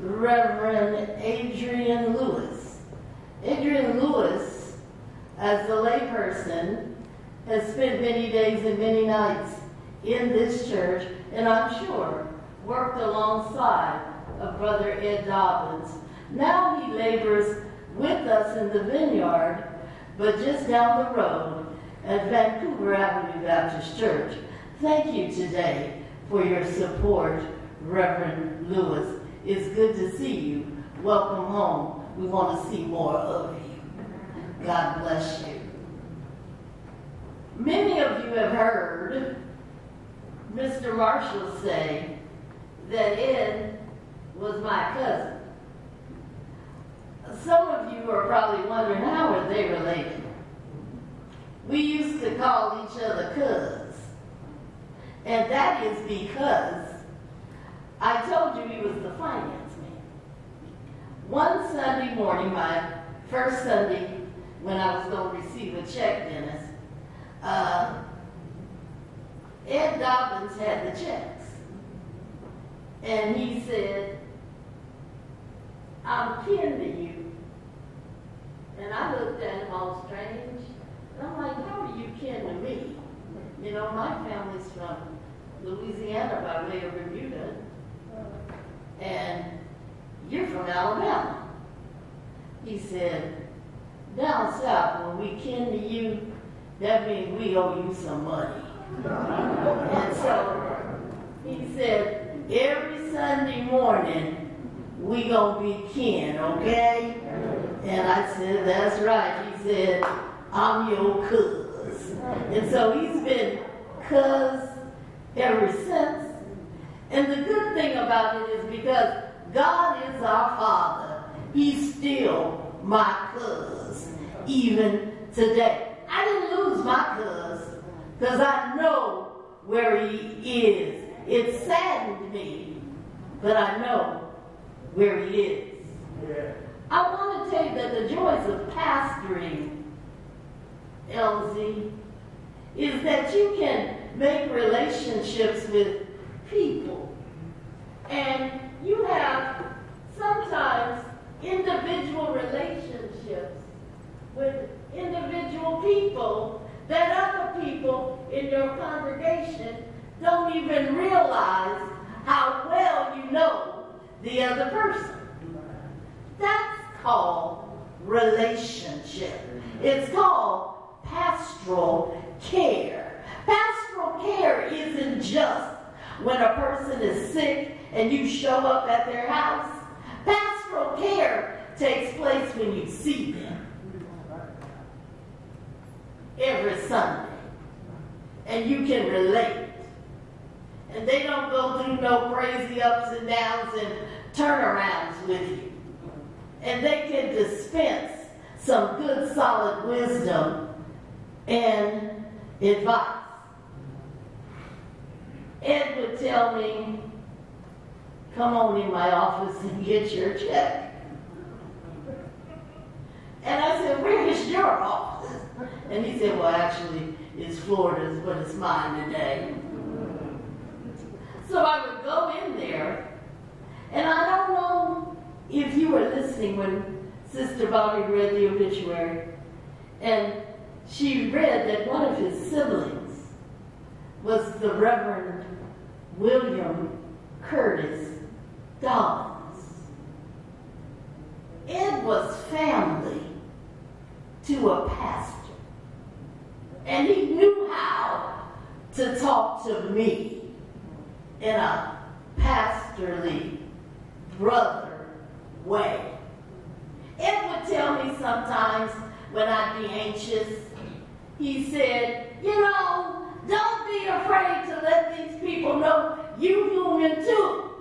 Reverend Adrian Lewis. Adrian Lewis, as the layperson, has spent many days and many nights in this church, and I'm sure worked alongside of Brother Ed Dobbins. Now he labors with us in the vineyard, but just down the road at Vancouver Avenue Baptist Church. Thank you today for your support, Reverend Lewis. It's good to see you. Welcome home. We want to see more of you. God bless you. Many of you have heard Mr. Marshall say that Ed was my cousin. Some of you are probably wondering how are they related? We used to call each other cousins. And that is because I told you he was the finance man. One Sunday morning, my first Sunday when I was going to receive a check, Dennis, uh, Ed Dobbins had the checks. And he said, I'm kin to you. And I looked at him all strange. And I'm like, how are you kin to me? You know, my family's from Louisiana by way of Bermuda and you're from Alabama. He said, down south, when we kin to you, that means we owe you some money. and so he said, every Sunday morning, we gonna be kin, okay? And I said, that's right. He said, I'm your cuz. And so he's been cuz ever since. And the good thing about it is because God is our Father, He's still my cuz, even today. I didn't lose my cuz, because I know where He is. It saddened me, but I know where He is. Yeah. I want to tell you that the joys of pastoring, LZ, is that you can make relationships with people and you have sometimes individual relationships with individual people that other people in your congregation don't even realize how well you know the other person. That's called relationship. It's called pastoral care. Pastoral care isn't just when a person is sick and you show up at their house. Pastoral care takes place when you see them every Sunday, and you can relate. And they don't go through no crazy ups and downs and turnarounds with you. And they can dispense some good, solid wisdom and advice. Ed would tell me come on in my office and get your check. And I said, where is your office? And he said, well, actually, it's Florida's, but it's mine today. So I would go in there, and I don't know if you were listening when Sister Bobby read the obituary, and she read that one of his siblings was the Reverend William Curtis Dobbins. It was family to a pastor. And he knew how to talk to me in a pastorly brother way. Ed would tell me sometimes when I'd be anxious, he said, you know, don't be afraid to let these people know you human too.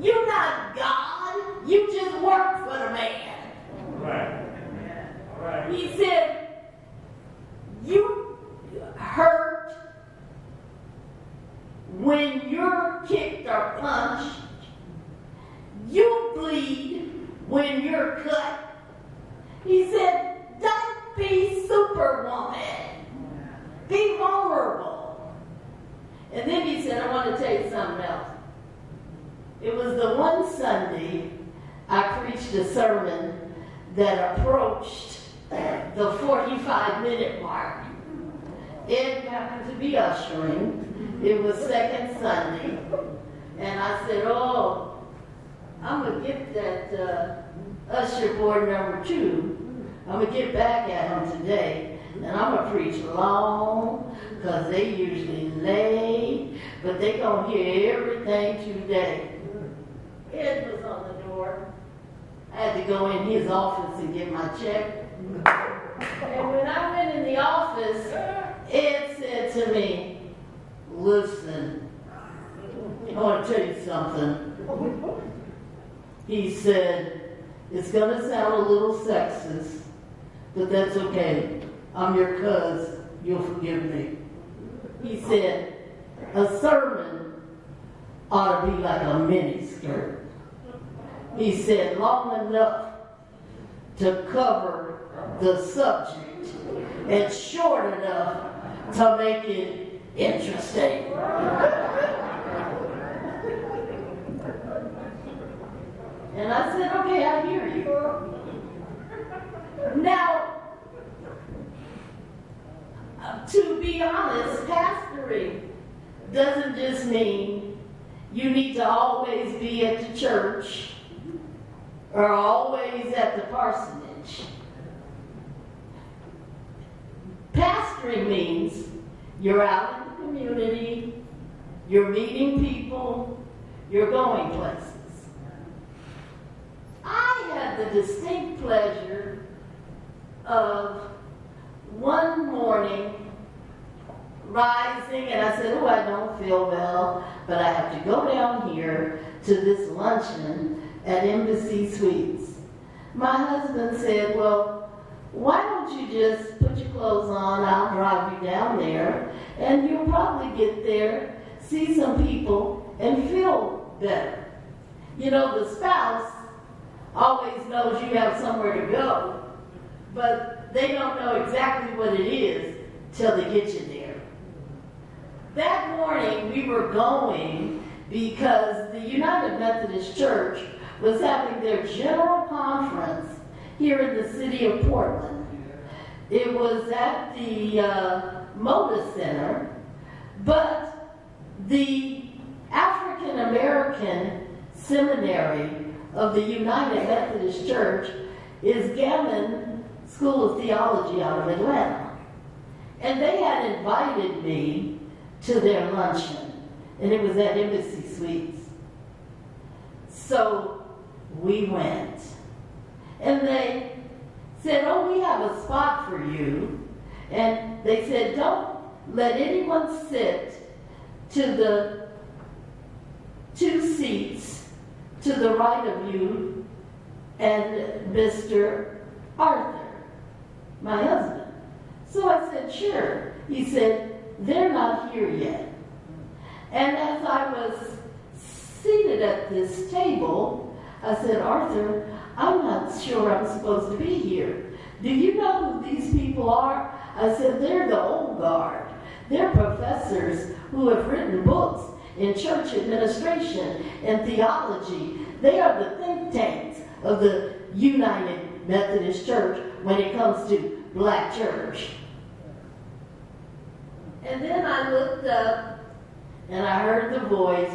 You're not God. You just work for the man. Right. Right. He said, you hurt when you're kicked or punched. You bleed when you're cut. He said, don't be superwoman. Be vulnerable. And then he said, I want to tell you something else. It was the one Sunday I preached a sermon that approached the 45 minute mark. It happened to be ushering. It was second Sunday. And I said, Oh, I'm going to get that uh, usher board number two. I'm going to get back at him today. And I'm going to preach long because they usually lay, but they going to hear everything today. Ed was on the door. I had to go in his office and get my check. And when I went in the office, Ed said to me, Listen, I want to tell you something. He said, It's going to sound a little sexist, but that's okay. I'm your cuz. You'll forgive me. He said, A sermon ought to be like a mini skirt. He said, long enough to cover the subject and short enough to make it interesting. And I said, okay, I hear you. Now, to be honest, pastoring doesn't just mean you need to always be at the church or always at the parsonage. Pastoring means you're out in the community, you're meeting people, you're going places. I had the distinct pleasure of one morning rising, and I said, Oh, I don't feel well, but I have to go down here to this luncheon at Embassy Suites. My husband said, Well, why don't you just put your clothes on? I'll drive you down there, and you'll probably get there, see some people, and feel better. You know, the spouse always knows you have somewhere to go, but they don't know exactly what it is till they get you there. That morning, we were going because the United Methodist Church was having their general conference here in the city of Portland. It was at the uh, Moda Center, but the African American Seminary of the United Methodist Church is Gammon School of Theology out of Atlanta. And they had invited me to their luncheon, and it was at Embassy Suites. So we went. And they said, Oh, we have a spot for you. And they said, Don't let anyone sit to the two seats to the right of you and Mr. Arthur, my husband. So I said, Sure. He said, They're not here yet. And as I was seated at this table, I said, Arthur, I'm not sure I'm supposed to be here. Do you know who these people are? I said, they're the old guard. They're professors who have written books in church administration and theology. They are the think tanks of the United Methodist Church when it comes to black church. And then I looked up and I heard the voice,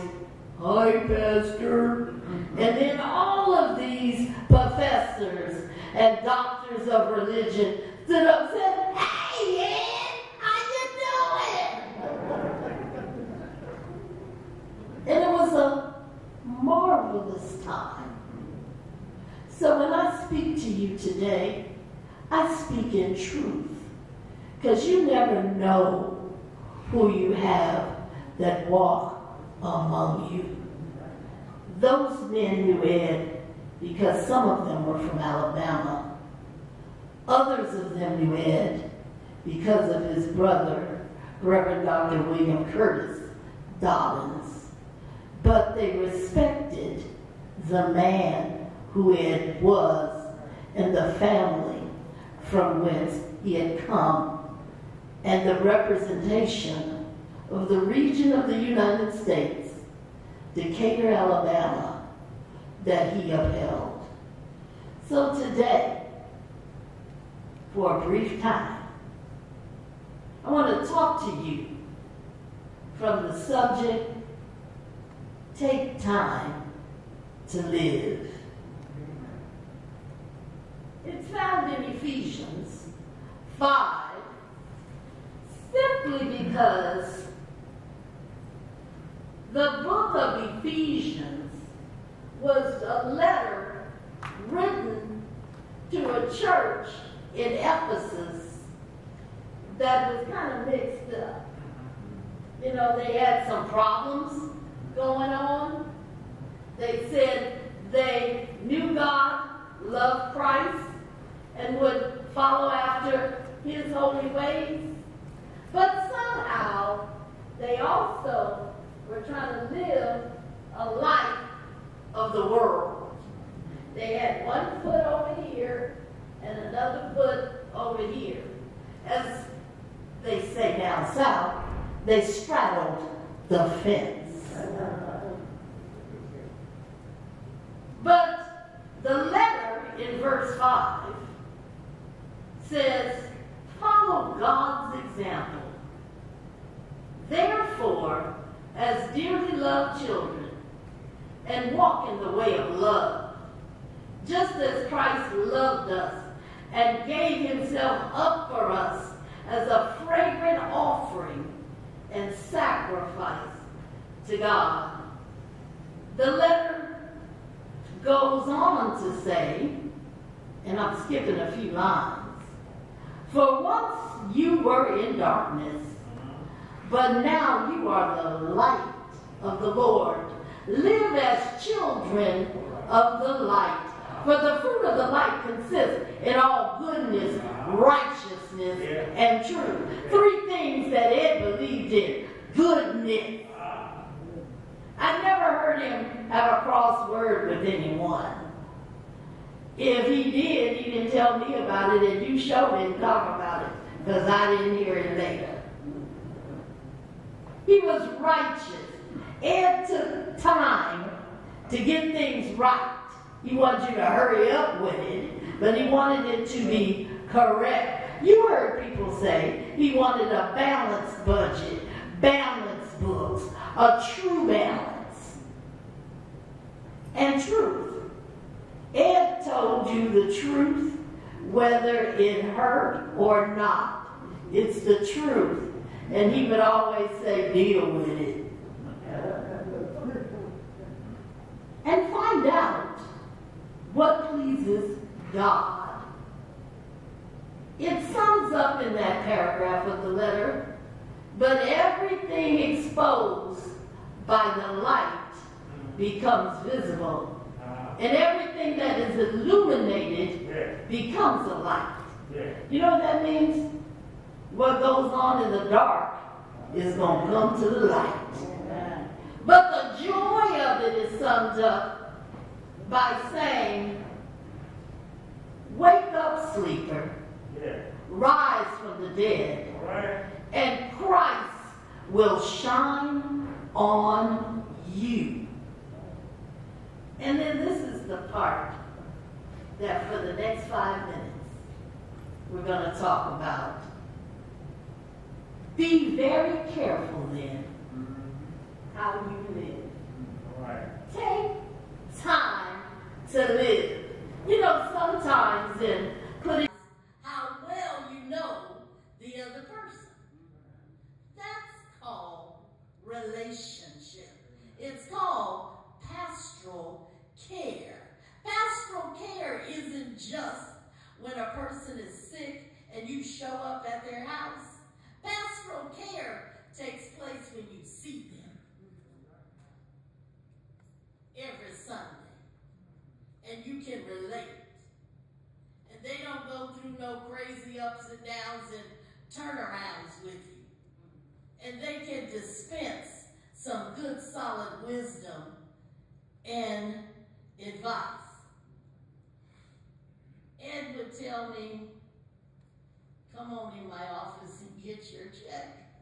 Hi, Pastor. And then all of these professors and doctors of religion stood up and said, Hey, Ed, how you doing? and it was a marvelous time. So when I speak to you today, I speak in truth. Because you never know who you have that walk Um, among you. Those men knew Ed because some of them were from Alabama. Others of them knew Ed because of his brother, Reverend Dr. William Curtis Dobbins. But they respected the man who Ed was and the family from whence he had come and the representation of the region of the United States, Decatur, Alabama, that he upheld. So today, for a brief time, I want to talk to you from the subject, Take Time to Live. It's found in Ephesians 5, simply because the book of Ephesians was a letter written to a church in Ephesus that was kind of mixed up. You know, they had some problems going on. They said they knew God, loved Christ, and would follow after his holy ways. But somehow, they also were trying to live a life of the world. They had one foot over here and another foot over here. As they say down south, they straddled the fence. But the letter in verse 5 says, Follow God's example. Therefore, as dearly loved children, and walk in the way of love, just as Christ loved us and gave himself up for us as a fragrant offering and sacrifice to God. The letter goes on to say, and I'm skipping a few lines, for once you were in darkness, but now you are the light of the Lord. Live as children of the light. For the fruit of the light consists in all goodness, righteousness, and truth. Three things that Ed believed in. Goodness. Ah. I never heard him have a cross word with anyone. If he did, he didn't tell me about it, and you sure didn't talk about it, because I didn't hear it later. He was righteous. Ed took time to get things right. He wanted you to hurry up with it, but he wanted it to be correct. You heard people say he wanted a balanced budget, balanced books, a true balance, and truth. Ed told you the truth, whether it hurt or not. It's the truth. And he would always say, deal with it. And find out what pleases God. It sums up in that paragraph of the letter, but everything exposed by the light becomes visible. And everything that is illuminated becomes a light. You know what that means? What goes on in the dark is going to come to the light. But the joy of it is summed up by saying, Wake up, sleeper. Rise from the dead. And Christ will shine on you. And then this is the part that for the next five minutes we're going to talk about. Be very careful then how you live. Take time to live. You know, sometimes in how well you know the other person. That's called relationship. It's called pastoral care. Pastoral care isn't just when a person is sick and you show up at their house. Pastoral care takes place when you see them every Sunday and you can relate. And they don't go through no crazy ups and downs and turnarounds with you. And they can dispense some good solid wisdom and advice. Ed would tell me, come on in my office and get your check.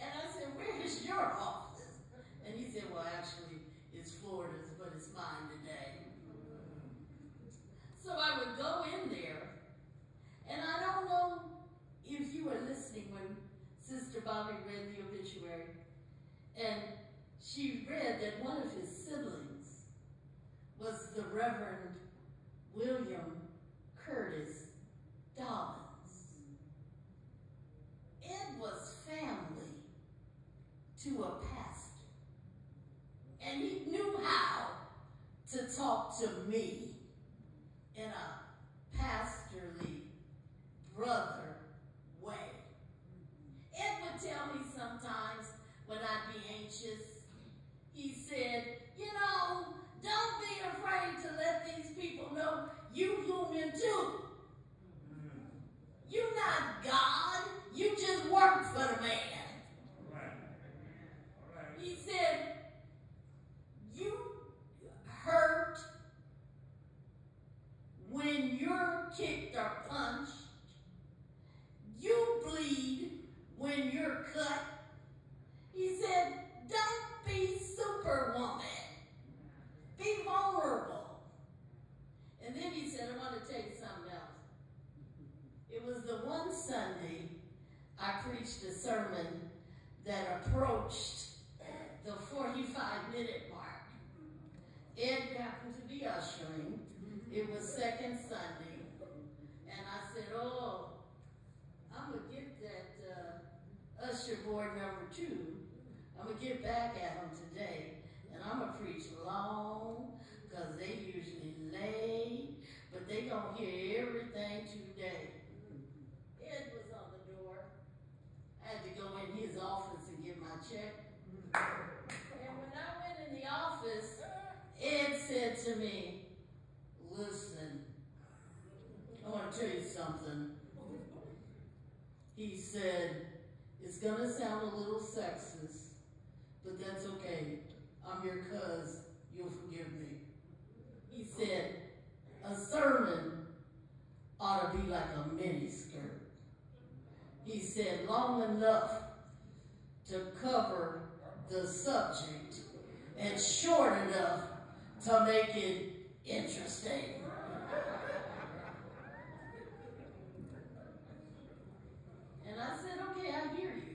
And I said, where is your office? And he said, well, actually, it's Florida's, but it's mine today. So I would go in there, and I don't know if you were listening when Sister Bobby read the obituary, and she read that one of his siblings was the Reverend William Curtis Ed was family to a pastor. And he knew how to talk to me in a pastorly brother way. Ed would tell me sometimes when I'd be anxious, he said, you know, don't be afraid to let these people know you human too. You're not God. You just work for the man. He said, you hurt when you're kicked or punched. You bleed when you're cut. He said, don't be superwoman. Be vulnerable. And then he said, I want to tell you something was the one Sunday I preached a sermon that approached the 45 minute mark. Ed happened to be ushering. It was second Sunday. And I said, oh, I'm going to get that uh, usher board number two. I'm going to get back at them today. And I'm going to preach long because they usually lay, but they going to hear everything today. Ed was on the door. I had to go in his office and get my check. And when I went in the office, Ed said to me, listen, I want to tell you something. He said, it's going to sound a little sexist, but that's okay. I'm your cuz. You'll forgive me. He said, a sermon ought to be like a mini skirt. He said, long enough to cover the subject and short enough to make it interesting. And I said, okay, I hear you.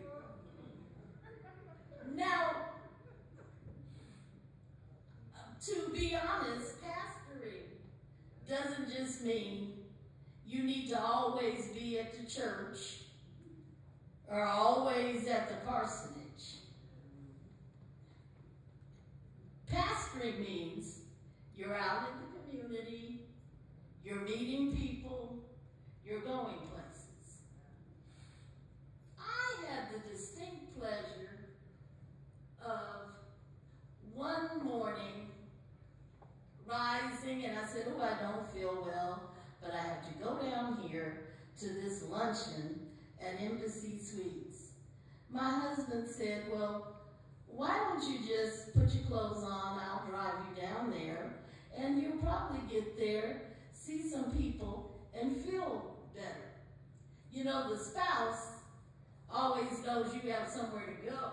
Now, to be honest, pastoring doesn't just mean you need to always be at the church or always at the parsonage. Pastoring means you're out in the community, you're meeting people, you're going places. I had the distinct pleasure of one morning rising and I said, oh, I don't feel well, but I have to go down here to this luncheon at Embassy Suites. my husband said, well, why don't you just put your clothes on, I'll drive you down there, and you'll probably get there, see some people, and feel better. You know, the spouse always knows you have somewhere to go,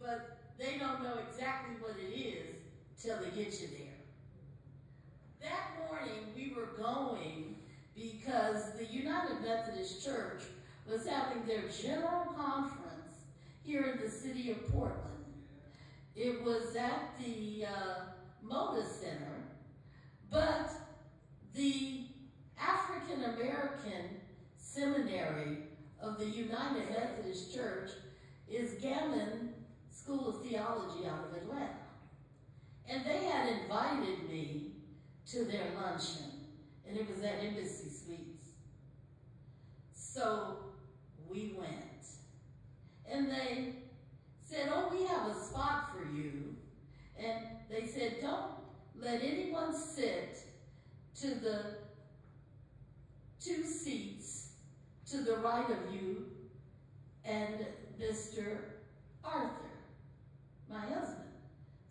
but they don't know exactly what it is till they get you there. That morning we were going because the United Methodist Church was having their general conference here in the city of Portland. It was at the uh, Moda Center, but the African American Seminary of the United Methodist Church is Gammon School of Theology out of Atlanta. And they had invited me to their luncheon, and it was at Embassy Suites. So we went. And they said, oh, we have a spot for you. And they said, don't let anyone sit to the two seats to the right of you and Mr. Arthur, my husband.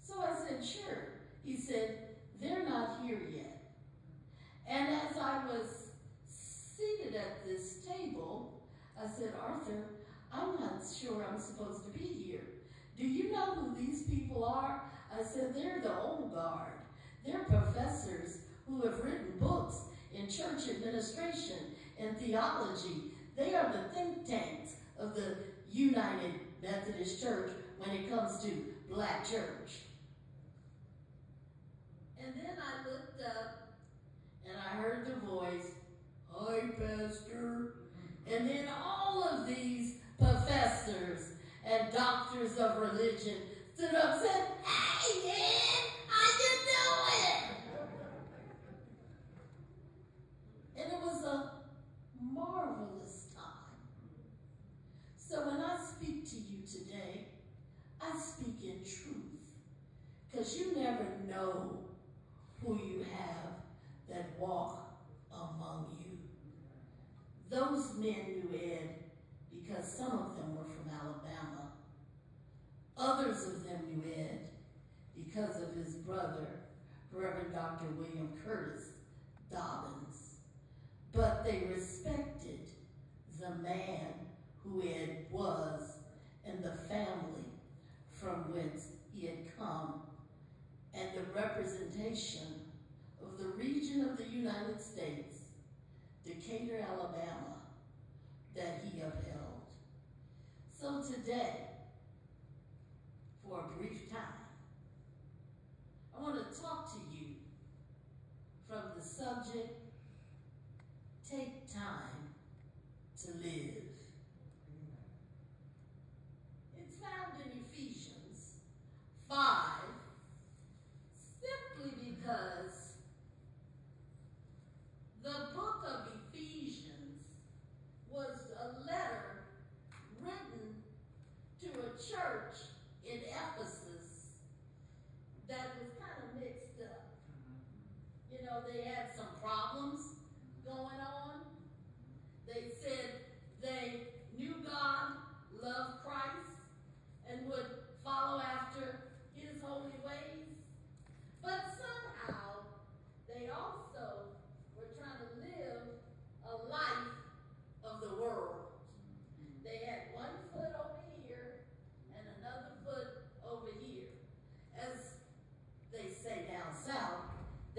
So I said, sure. He said, they're not here yet. And as I was seated at this table, I said, Arthur, I'm not sure I'm supposed to be here. Do you know who these people are? I said, they're the old guard. They're professors who have written books in church administration and theology. They are the think tanks of the United Methodist Church when it comes to black church. And then I looked up and I heard the voice, Hi, Pastor. And then all of these professors and doctors of religion stood up and said, ah,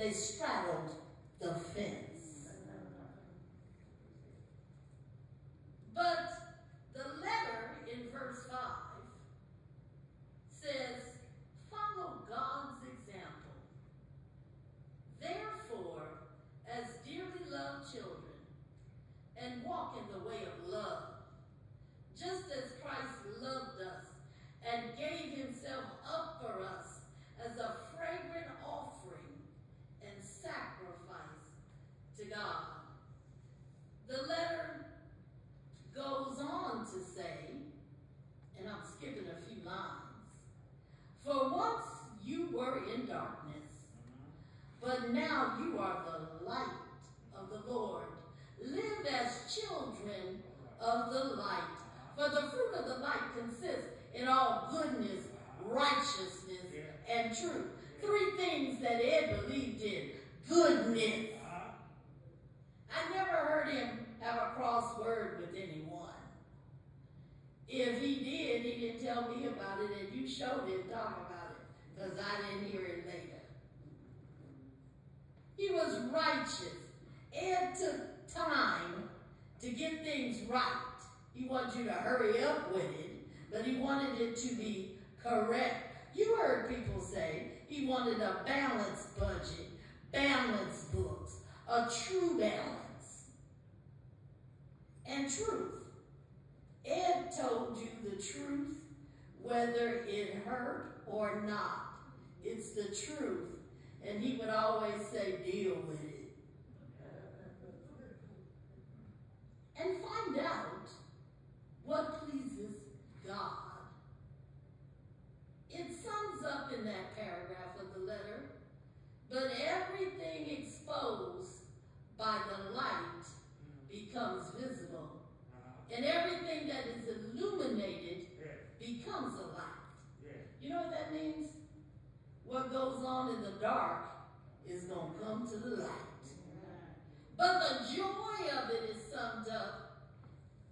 they that took time to get things right. He wanted you to hurry up with it, but he wanted it to be correct. You heard people say he wanted a balanced budget, balanced books, a true balance, and truth. Ed told you the truth, whether it hurt or not. It's the truth. And he would always say, deal with it. and find out what pleases God. It sums up in that paragraph of the letter, but everything exposed by the light becomes visible, uh-huh. and everything that is illuminated becomes a light. You know what that means? What goes on in the dark is going to come to the light. But the joy of it is summed up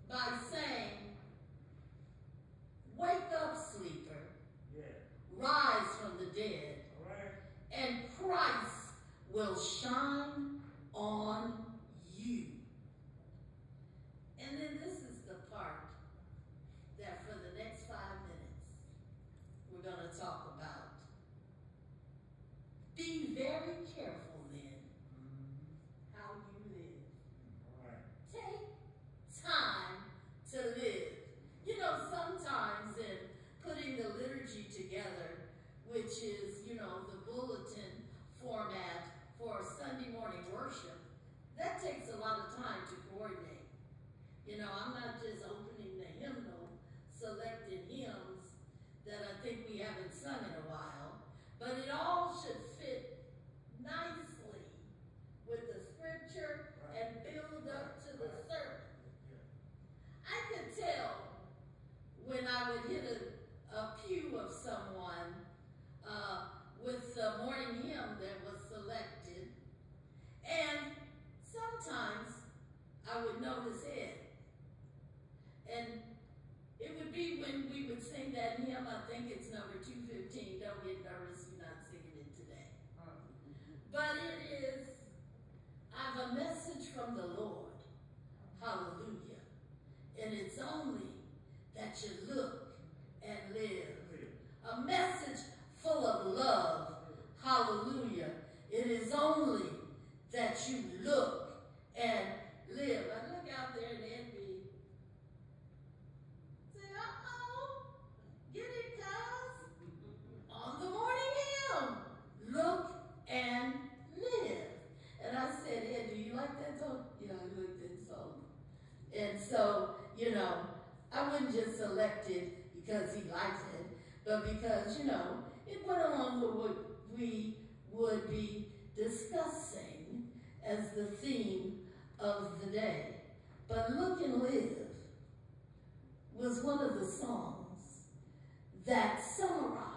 by saying, Wake up, sleeper. Yeah. Rise from the dead. And Christ will shine on you. And then this is the part that for the next five minutes, we're going to talk about. Be very of the day. But Look and Live was one of the songs that summarized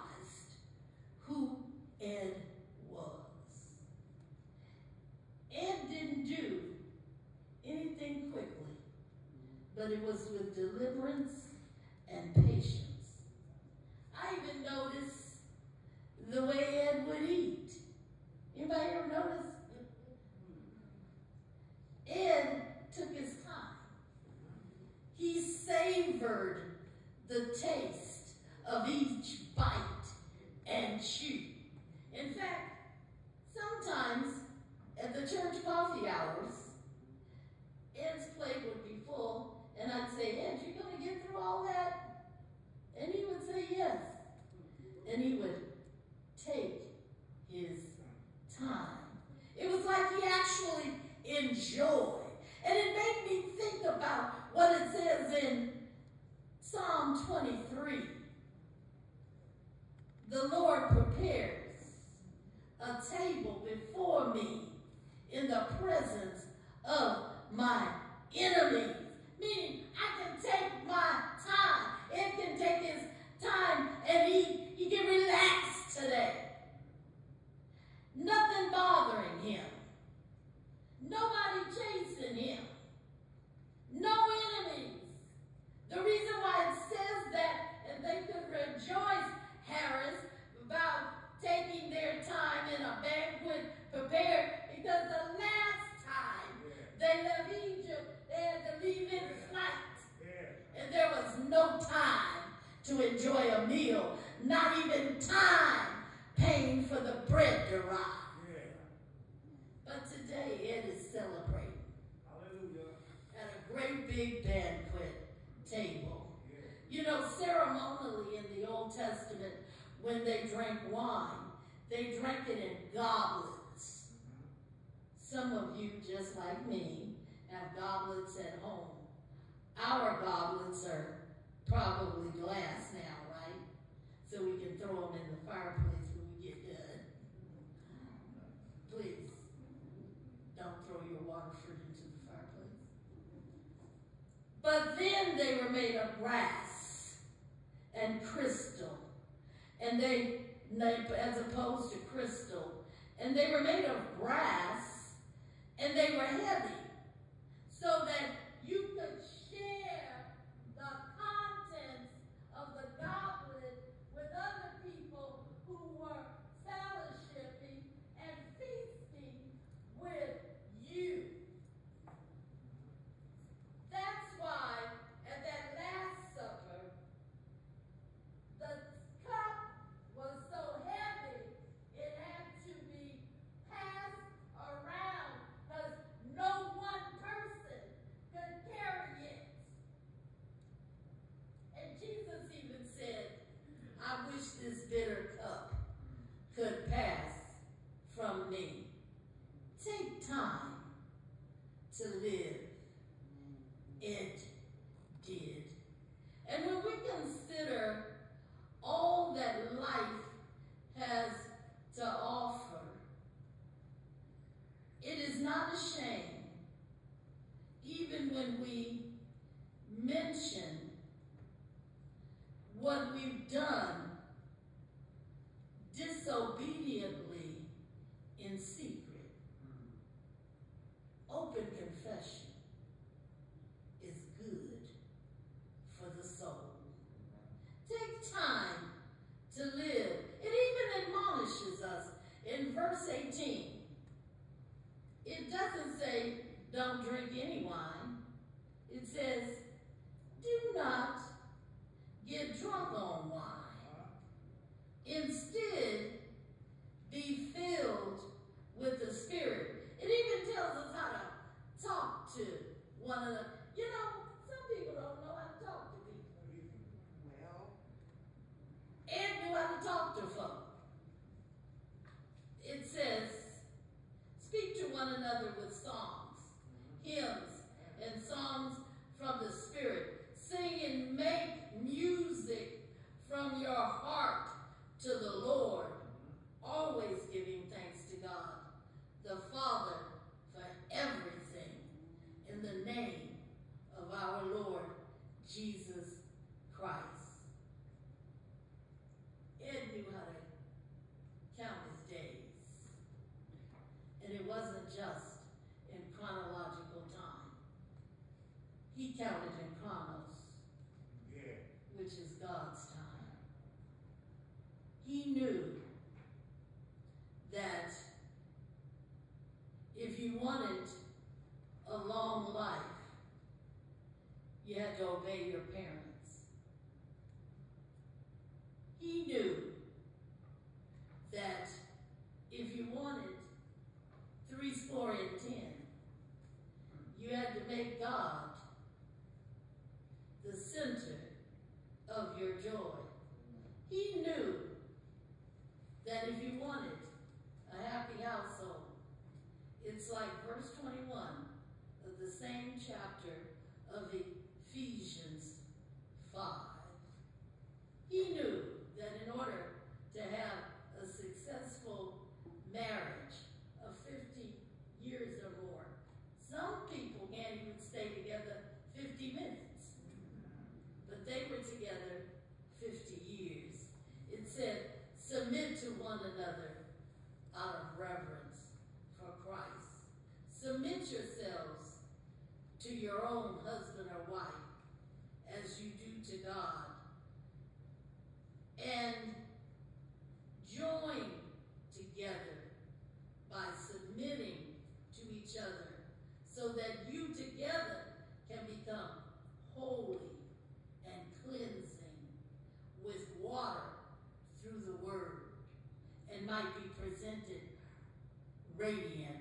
radiant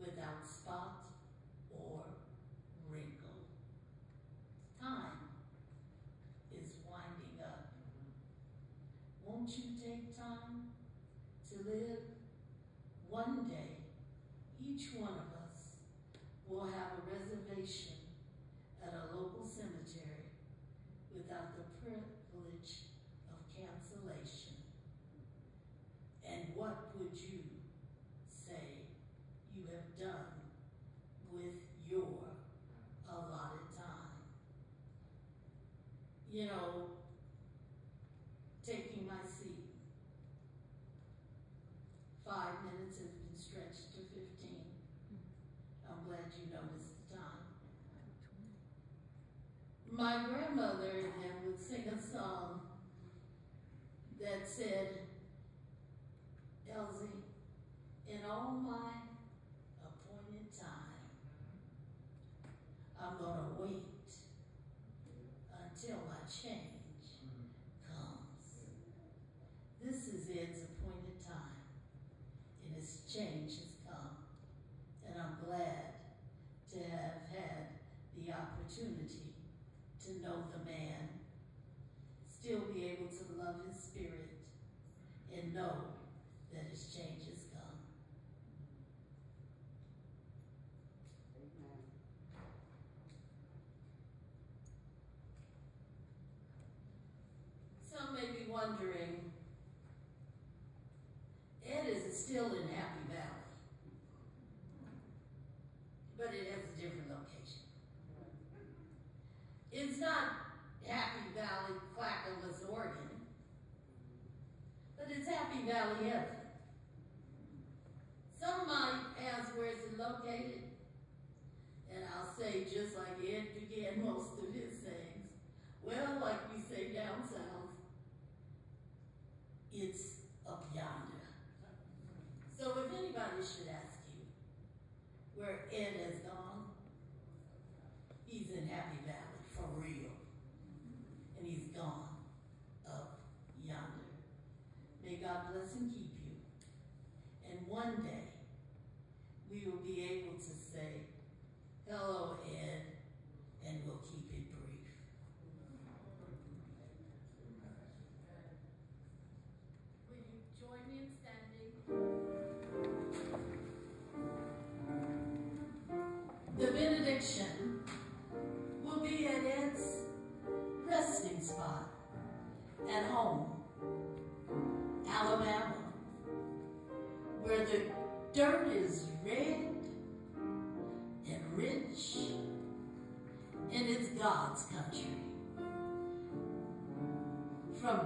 without spot or wrinkle. Time is winding up. Won't you take time to live? One day, each one of us will have a reservation at a local cemetery without the privilege of cancellation. And what would you say you have done with your allotted time? You know, taking my seat. Five minutes has been stretched to 15. I'm glad you noticed the time. My grandmother and them would sing a song that said, Elsie, in all my appointed time, I'm going to wait until my change comes. This is Ed's appointed time, and his change has come. And I'm glad to have had the opportunity to know the man, still be able to love his spirit, and know that his change has come. Amen. Some may be wondering,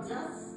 it's